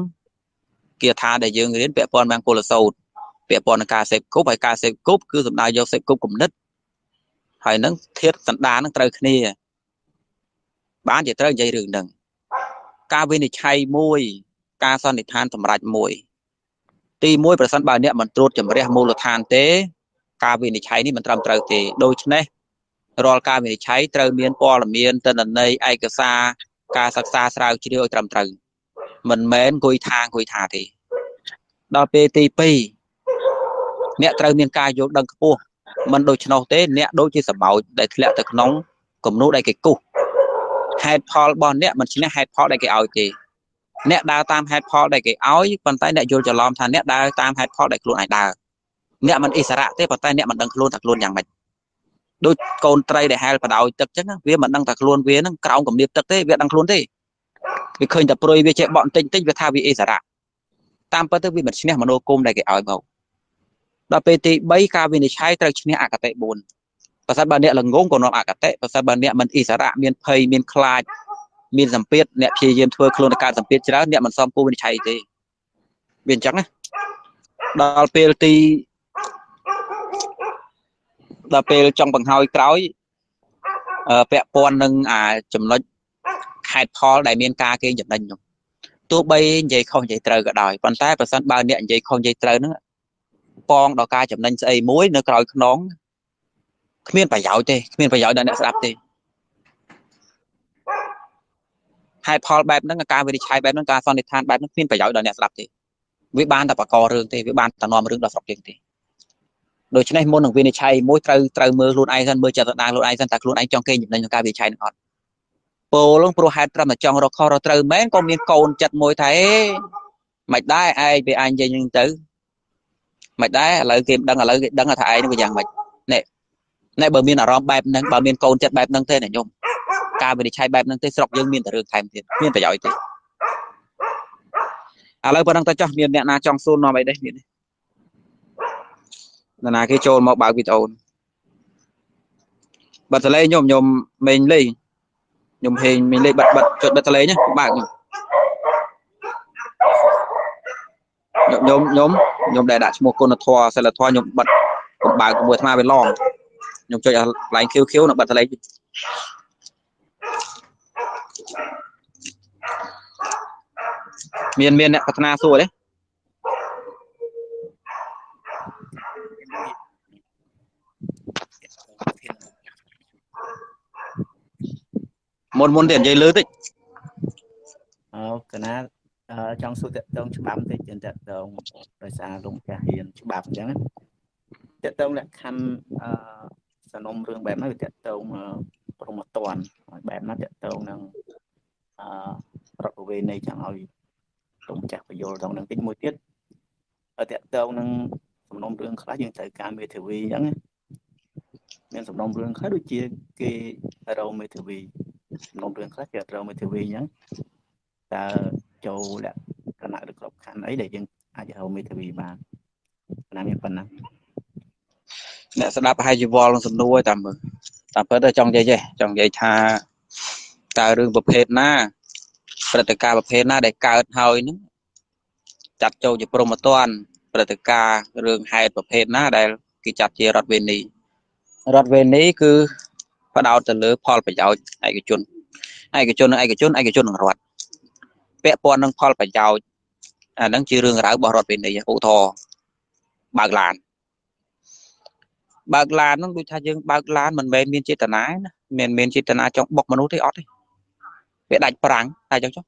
គាថាដែលយើងរៀនពាក់ព័ន្ធមង្គលសោតពាក់ព័ន្ធនឹងការសេពគប់ហើយការសេពគប់គឺសំដៅយកសេពគប់គំនិតហើយនឹងធាតសន្តាននឹងត្រូវគ្នា បានជាត្រូវនិយាយរឿងហ្នឹងការវិនិច្ឆ័យមួយ ការសន្និដ្ឋានសម្រាប់មួយ ទី1ប្រសិនបើអ្នកមិនត្រួតចម្រះមូលដ្ឋានទេ ការវិនិច្ឆ័យនេះមិនត្រឹមត្រូវទេដូច្នេះរាល់ការវិនិច្ឆ័យត្រូវមានព័ត៌មានទិន្នន័យឯកសារការសិក្សាស្រាវជ្រាវឲ្យត្រឹមត្រូវមិនមែនអង្គុយថាអង្គុយថាទេដល់ពេលទី2អ្នកត្រូវមានការយល់ដឹងខ្ពស់មិនដូច្នោះទេ អ្នកដូចជាសបោចដែលធ្លាក់ទៅក្នុងគំនូដែលគេគូសហេតុផលរបស់អ្នកមិនឈ្នះហេតុផលដែលគេឲ្យទេ អ្នកដើរតាមហេតុផលដែលគេឲ្យប៉ុន្តែអ្នកយល់ច្រឡំថាអ្នកដើរតាមហេតុផលដែលខ្លួនឯងដើរអ្នកមិនអិសរៈទេប៉ុន្តែអ្នកមិនដឹងខ្លួនថាខ្លួនយ៉ាងម៉េចដូចកូនត្រីដែលហែលបដោយទឹកចឹងវាមិនដឹងថាខ្លួនវានឹងក្រោមគំនាបទឹកទេវាដឹងខ្លួនទេវាឃើញតែព្រួយវាចេះបក់បន្តិចបន្តិចវាថាវាអិសរៈតាមពិតទៅវាមិនឈ្នះមនោគមដែលគេឲ្យមកដល់ពេលទី3ការវិនិច្ឆ័យត្រូវឈ្នះអកតេ4បើសិនបើអ្នកល្ងងក៏នាំអកតេបើសិនបើអ្នកមិនអិសរៈមានភ័យមានខ្លាច មានសម្ពាធអ្នកព្យាយាមធ្វើខ្លួនទៅកើតសម្ពាធច្រើនអ្នកមិនសមគួរវិនិច្ឆ័យទេវាអញ្ចឹងណាដល់ពេលទីដល់ពេលចង់បង្ហើយក្រោយពាក់ព័ន្ធនឹងអាចំណុចហេតុផលដែលមានការគេចំណេញនោះទោះបីនិយាយខុសនិយាយត្រូវក៏ដោយប៉ុន្តែប្រសិនបើអ្នកនិយាយខុសនិយាយត្រូវហ្នឹងប៉ងដល់ការចំណេញស្អីមួយនៅក្រោយខ្នងគ្មានប្រយោជន៍ទេគ្មានប្រយោជន៍ដល់អ្នកស្ដាប់ទេ ហេតុផលបែបហ្នឹងការវិនិច្ឆ័យបែបហ្នឹងការសន្និដ្ឋានបែបហ្នឹងគ្មានប្រយោជន៍ដល់អ្នកស្ដាប់ទេវាបានតែបកករឿងទេវាបានតែនាំរឿងដល់ស្រុកយើងទេដូច្នេះមុននឹងវិនិច្ឆ័យមួយត្រូវត្រូវមើលខ្លួនឯងសិនមើលចិត្តស្ដារខ្លួនឯងសិនតើខ្លួនឯងចង់កេងចំណេញក្នុងការវិនិច្ឆ័យនឹងអត់ពោលព្រោះហេតុត្រឹមតែចង់រកខុសរកត្រូវមែនក៏មានកូនចិត្តមួយថាអេមិនដែរឯងពេលអញនិយាយនឹងទៅមិនដែរឥឡូវគេដឹងឥឡូវគេដឹងថាឯងនឹងវាយ៉ាងម៉េចនេះនេះបើមានអារម្មណ៍បែបហ្នឹងបើមានកូនចិត្តបែបហ្នឹងទេណាញោម ការវិនិច្ឆ័យបែបហ្នឹងទេស្រុកយើងមានតែរឿងថែមទៀតមានប្រយោជន៍ទេឥឡូវប៉ុណ្ណឹងទៅចោះមានអ្នកណាចង់សួរនាំអីដែរមាននរណាគេចូលមកបើកវីដេអូបាត់តលេងខ្ញុំខ្ញុំមេងលេងខ្ញុំហេងមេងលេងបាត់បាត់ចុចបាត់តលេងបើកខ្ញុំខ្ញុំខ្ញុំខ្ញុំដែលដាក់ឈ្មោះគុណធម៌សិលធម៌ខ្ញុំបាត់ខ្ញុំបើកមួយអាត្មាវាឡងខ្ញុំចុចកន្លែង QQ នៅបាត់តលេង មានមានអ្នកប្រាថ្នាសួរទេមុនមុនទៀតនិយាយលឺតិចអូកណាចង់សួរតកតងច្បាប់តិចតកតងដោយសារលោកម្ចាស់ហ៊ានច្បាប់អញ្ចឹងតកតងលក្ខខណ្ឌអឺសំណុំរឿងបែបហ្នឹងវាតកតង ព្រមអត់តាន់បែបណាតកតងនឹងអឺរដ្ឋប្រវេណីចង់ឲ្យលោកម្ចាស់បញ្យល់ក្នុងនឹងតិចមួយទៀតតកតងនឹងសំណុំរឿងខ្លះយើងត្រូវការមេធាវីអញ្ចឹងមានសំណុំរឿងខ្លះដូចជាគេរោមេធាវីសំណុំរឿងខ្លះគេអត់ត្រូវមេធាវីអញ្ចឹងតើចូលលក្ខណៈឬក្របខណ្ឌអីដែលយើងអាចរកមេធាវីបានណាមានប៉ុណ្ណាអ្នកស្ដាប់ប្រហែលជាវល់នឹងសំណួរតាមមើល តាមពិតទៅចង់និយាយទេចង់និយាយថាតើរឿងប្រភេទណាព្រឹត្តិការណ៍ប្រភេទណាដែលកើតហើយនឹងចាត់ចូលជាព្រមត្តនព្រឹត្តិការណ៍រឿងហេតុប្រភេទណាដែលគេចាត់ជារដ្ឋវេនីរដ្ឋវេនីគឺផ្ដោតទៅលើផលប្រយោជន៍ឯកជនឯកជននិងឯកជនឯកជននឹងរដ្ឋពាក់ព័ន្ធនឹងផលប្រយោជន៍អាហ្នឹងជារឿងរ៉ាវរបស់រដ្ឋវិន័យឧទាហរណ៍បើកឡាន បើកឡានហ្នឹងដូចថាយើងបើកឡានមិនមែនមានចេតនាណាមិនមានចេតនាចង់បុកមនុស្សទេអត់ទេវាដាច់ប្រាំងតែចឹងចុះ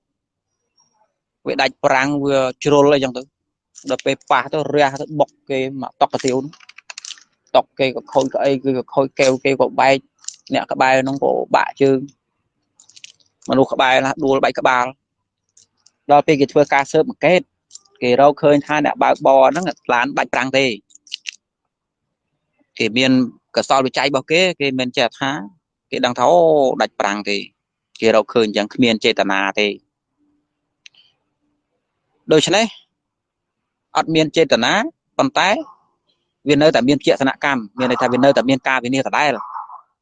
វាដាច់ប្រាំងវាជ្រុលអីចឹងទៅដល់ពេលប៉ះទៅរះទៅបុកគេមកតុកកាទៀវតុកគេក៏ខូចក៏អីគឺក៏ខូចកែវគេក៏បែកអ្នកក្បែរហ្នឹងក៏បាក់ជើងមនុស្សក្បែរណាដួលបែកក្បាលដល់ពេលគេធ្វើការស៊ើបអង្កេតគេរកឃើញថាអ្នកបើកបរហ្នឹងឡានបាច់ប្រាំងទេ គេមានកសលវិច័យរបស់គេគេមិនចេះថាគេដឹងថាអូដាច់ប្រាំងទេគេរកឃើញអញ្ចឹងគ្មានចេតនាទេដូច្នេះអត់មានចេតនាប៉ុន្តែវានៅតែមានជាក់ស្នកម្មមានន័យថាវានៅតែមានការវិនិច្ឆ័យដដែល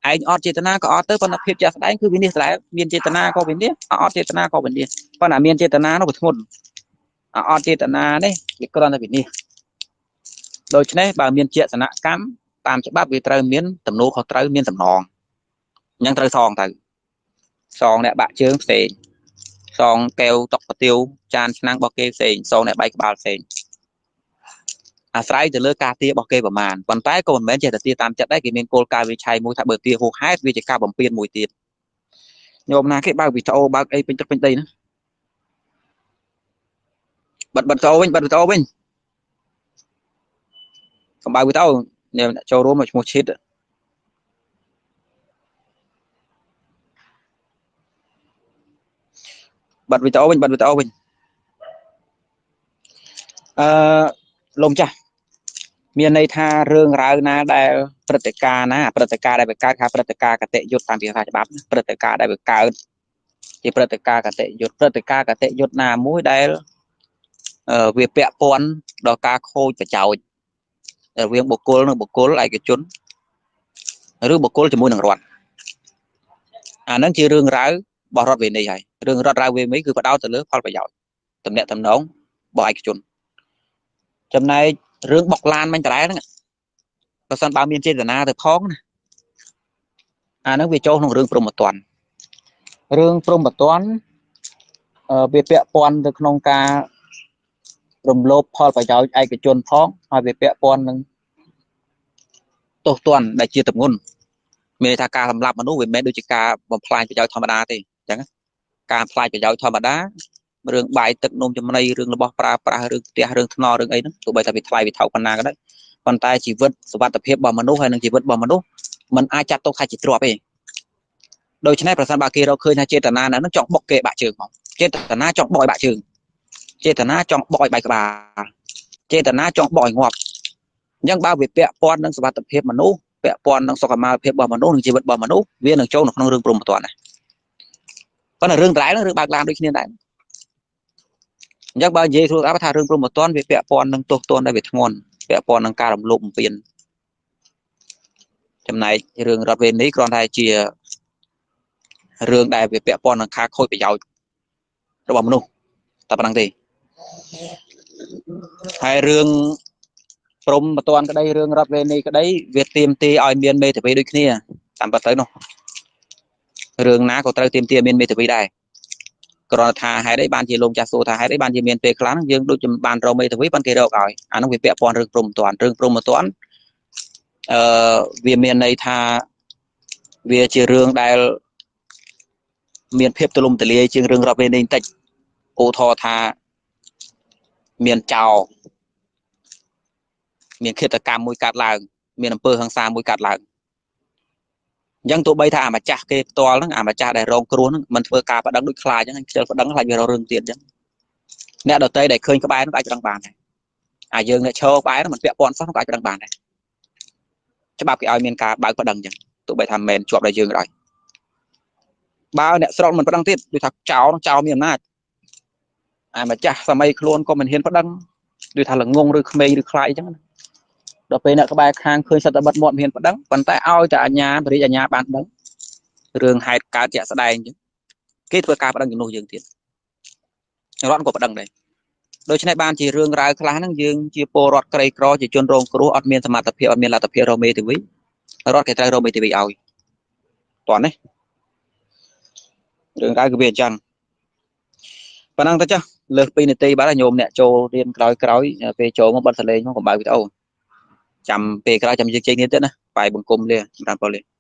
ឯងអត់ចេតនាក៏អត់ទៅប៉ុន្តែភាពជាក់ស្ដែងគឺវិនិច្ឆ័យដែរមានចេតនាក៏វិនិច្ឆ័យអត់ចេតនាក៏វិនិច្ឆ័យប៉ុន្តែមានចេតនានោះវាធ្ងន់អត់ចេតនានេះវាគ្រាន់តែវិនិច្ឆ័យដូច្នេះបើមានជាក់ស្នកម្ម តាមច្បាប់វាត្រូវមានទំនួលខុសត្រូវមានសំណងអញ្ចឹងត្រូវសងទៅសងអ្នកបាក់ជើងផ្សេងសងកែវតុកប្រទាវចានឆ្នាំងរបស់គេផ្សេងសងអ្នកបែកក្បាលផ្សេងអាស្រ័យទៅលើការទារបស់គេប្រមាណប៉ុន្តែក៏មិនមែនចេះតែទាតាមចិត្តដែរគេមានគោលការណ៍វិឆ័យមួយថាបើទាហួសហេតុវាជាការបំពេញមួយទៀតញោមណាគេបើកវីដេអូបើកអីពេញទឹកពេញដីណាបិទបិទតោវិញបិទវីដេអូវិញកុំបើកវីដេអូ អ្នកចូលរួមមកឈ្មោះឈិតបិទវីដេអូវិញបិទវីដេអូវិញអឺលោកចាស់មានន័យថារឿងរ៉ាវណាដែលព្រឹត្តិការណ៍ណាព្រឹត្តិការណ៍ដែលវាកើតថាព្រឹត្តិការណ៍កតិយុត្តតាមភាសាច្បាប់ព្រឹត្តិការណ៍ដែលវាកើតជាព្រឹត្តិការណ៍កតិយុត្តព្រឹត្តិការណ៍កតិយុត្តណាមួយដែលវាពាក់ព័ន្ធដល់ការខូចប្រយោជន៍ រវាងបុគ្គលនិងបុគ្គលឯកជនឬបុគ្គលជាមួយនឹងរដ្ឋអាហ្នឹងជារឿងរ៉ាវរបស់រដ្ឋវេនីហើយរឿងរដ្ឋរ៉ាវវេនីគឺបដោតទៅលើផលប្រយោជន៍តំណែងតំណងរបស់ឯកជន ចំណែករឿងបុកឡានមិញតរ៉ែហ្នឹងបើសិនបើមានចេតនាទៅផងណាអាហ្នឹងវាចូលក្នុងរឿងព្រមត្តនរឿងព្រមត្តនវាពាក់ព័ន្ធទៅក្នុងការ រំលោភផលប្រយោជន៍ឯកជនផងហើយវាពាក់ព័ន្ធនឹងទោសទណ្ឌដែលជាតម្ងន់មានន័យថាការសម្លាប់មនុស្សវាមិនមែនដូចជាការបំផ្លាញប្រយោជន៍ធម្មតាទេអញ្ចឹងការផ្លាញប្រយោជន៍ធម្មតារឿងបាយទឹកនំចំណីរឿងរបស់ប្រើប្រាស់រឿងផ្ទះរឿងថ្នល់រឿងអីហ្នឹងទោះបីថាវាថ្លៃវាថោកប៉ុណ្ណាក៏ដោយប៉ុន្តែជីវិតសុវត្ថិភាពរបស់មនុស្សហើយនិងជីវិតរបស់មនុស្សมันអាចចាត់ទុកថាជាទ្រព្យទេដូច្នេះប្រសិនបើគេរកឃើញថាចេតនាហ្នឹងចង់បុកគេបាក់ជើងមកចេតនាចង់បោយបាក់ជើង ចេតនាចង់បោយបែកក្បាលចេតនាចង់បោយងាប់អញ្ចឹងបើវាពាក់ព័ន្ធនឹងសុវត្ថិភាពមនុស្សពាក់ព័ន្ធនឹងសុខុមាលភាពរបស់មនុស្សនិងជីវិតរបស់មនុស្សវានឹងចូលនៅក្នុងរឿងព្រមត្តនដែរប៉ុន្តែរឿងត្រែនឹងរឿងបើកឡានដូចគ្នាដែរអញ្ចឹងបើនិយាយស្រួលស្អាប់ថារឿងព្រមត្តនវាពាក់ព័ន្ធនឹងទោសទណ្ឌដែលវាធ្ងន់ពាក់ព័ន្ធនឹងការរំលោភបំពានចំណែករឿងរដ្ឋវេនីគ្រាន់តែជារឿងដែលវាពាក់ព័ន្ធនឹងការខូចប្រយោជន៍របស់មនុស្សតែប៉ុណ្្នឹងទេ ហើយរឿងព្រមបតនក្តីរឿងរដ្ឋវេនីក្តីវាទៀមទីឲ្យមានមេធាវីដូចគ្នាតាមពិតទៅនោះរឿងណាក៏ត្រូវទៀមទីមានមេធាវីដែរគ្រាន់ថាហេតុអីបានជាលោកចាស់សួរថាហេតុអីបានជាមានពេលខ្លះយើងដូចជាបានរកមេធាវីប៉ុន្តែគេរកឲ្យអានោះវាពាក់ព័ន្ធរឿងព្រមបតនរឿងព្រមបតនអឺវាមានន័យថាវាជារឿងដែលមានភាពទូលំទូលាយជាងរឿងរដ្ឋវេនីបន្តិចឧទាហរណ៍ថា មានចោមានឃាតកម្មមួយកាត់ឡើង មានអំពើហិង្សាមួយកាត់ឡើងអញ្ចឹងទោះបីថាអាម្ចាស់គេផ្ទាល់ហ្នឹងអាម្ចាស់ដែលរងគ្រោះហ្នឹងមិនធ្វើការបដិងដូចខ្លាចអញ្ចឹងខ្ជិលបដិងខ្លាចវារករឿងទៀតអញ្ចឹងអ្នកដតីដែលឃើញក្បែរហ្នឹងអាចបដិងបានដែរអាយើងអ្នកឈរក្បែរហ្នឹងមិនពាក់ព័ន្ធសោះក៏អាចបដិងបានដែរច្បាប់គេឲ្យមានការបើកបដិងអញ្ចឹងទោះបីថាមិនមែនជាប់ដល់យើងក៏ដោយបើអ្នកស្រុកមិនបដិងទៀតដូចថាចោលចោលមានអំណាច អាម្ចាស់សម័យខ្លួនក៏មិនហ៊ានប្តឹងដូចថាល្ងងឬក្មេងឬខ្លាចអញ្ចឹងដល់ពេលអ្នកក្បែរខាងឃើញសត្វតបិតមាត់មានប្តឹងប៉ុន្តែឲ្យតែអាញាបរិយាអាញាបានដឹងរឿងហេតុកើតជាក់ស្ដែងអញ្ចឹងគេធ្វើការប្តឹងជំនួសយើងទៀតរដ្ឋក៏ប្តឹងដែរដូច្នេះបានជារឿងរ៉ាវខ្លះហ្នឹងយើងជាពលរដ្ឋក្រីក្រជាជនរងគ្រោះអត់មានសមត្ថភាពអត់មានលទ្ធភាពរកមេធាវីរដ្ឋគេត្រូវរកមេធាវីឲ្យតោះនេះរឿងរ៉ាវគឺវាអញ្ចឹងប៉ុណ្ណឹងទៅចាស់ លើស2នាទីបាទញោមអ្នកចូលរៀនក្រោយក្រោយពេលចូលមកបិទសលេងមកកុំបើវីដេអូចាំពេលក្រោយចាំយើងជិះនេះទៀតណាបាយបង្គំលាសម្រាប់ពលលា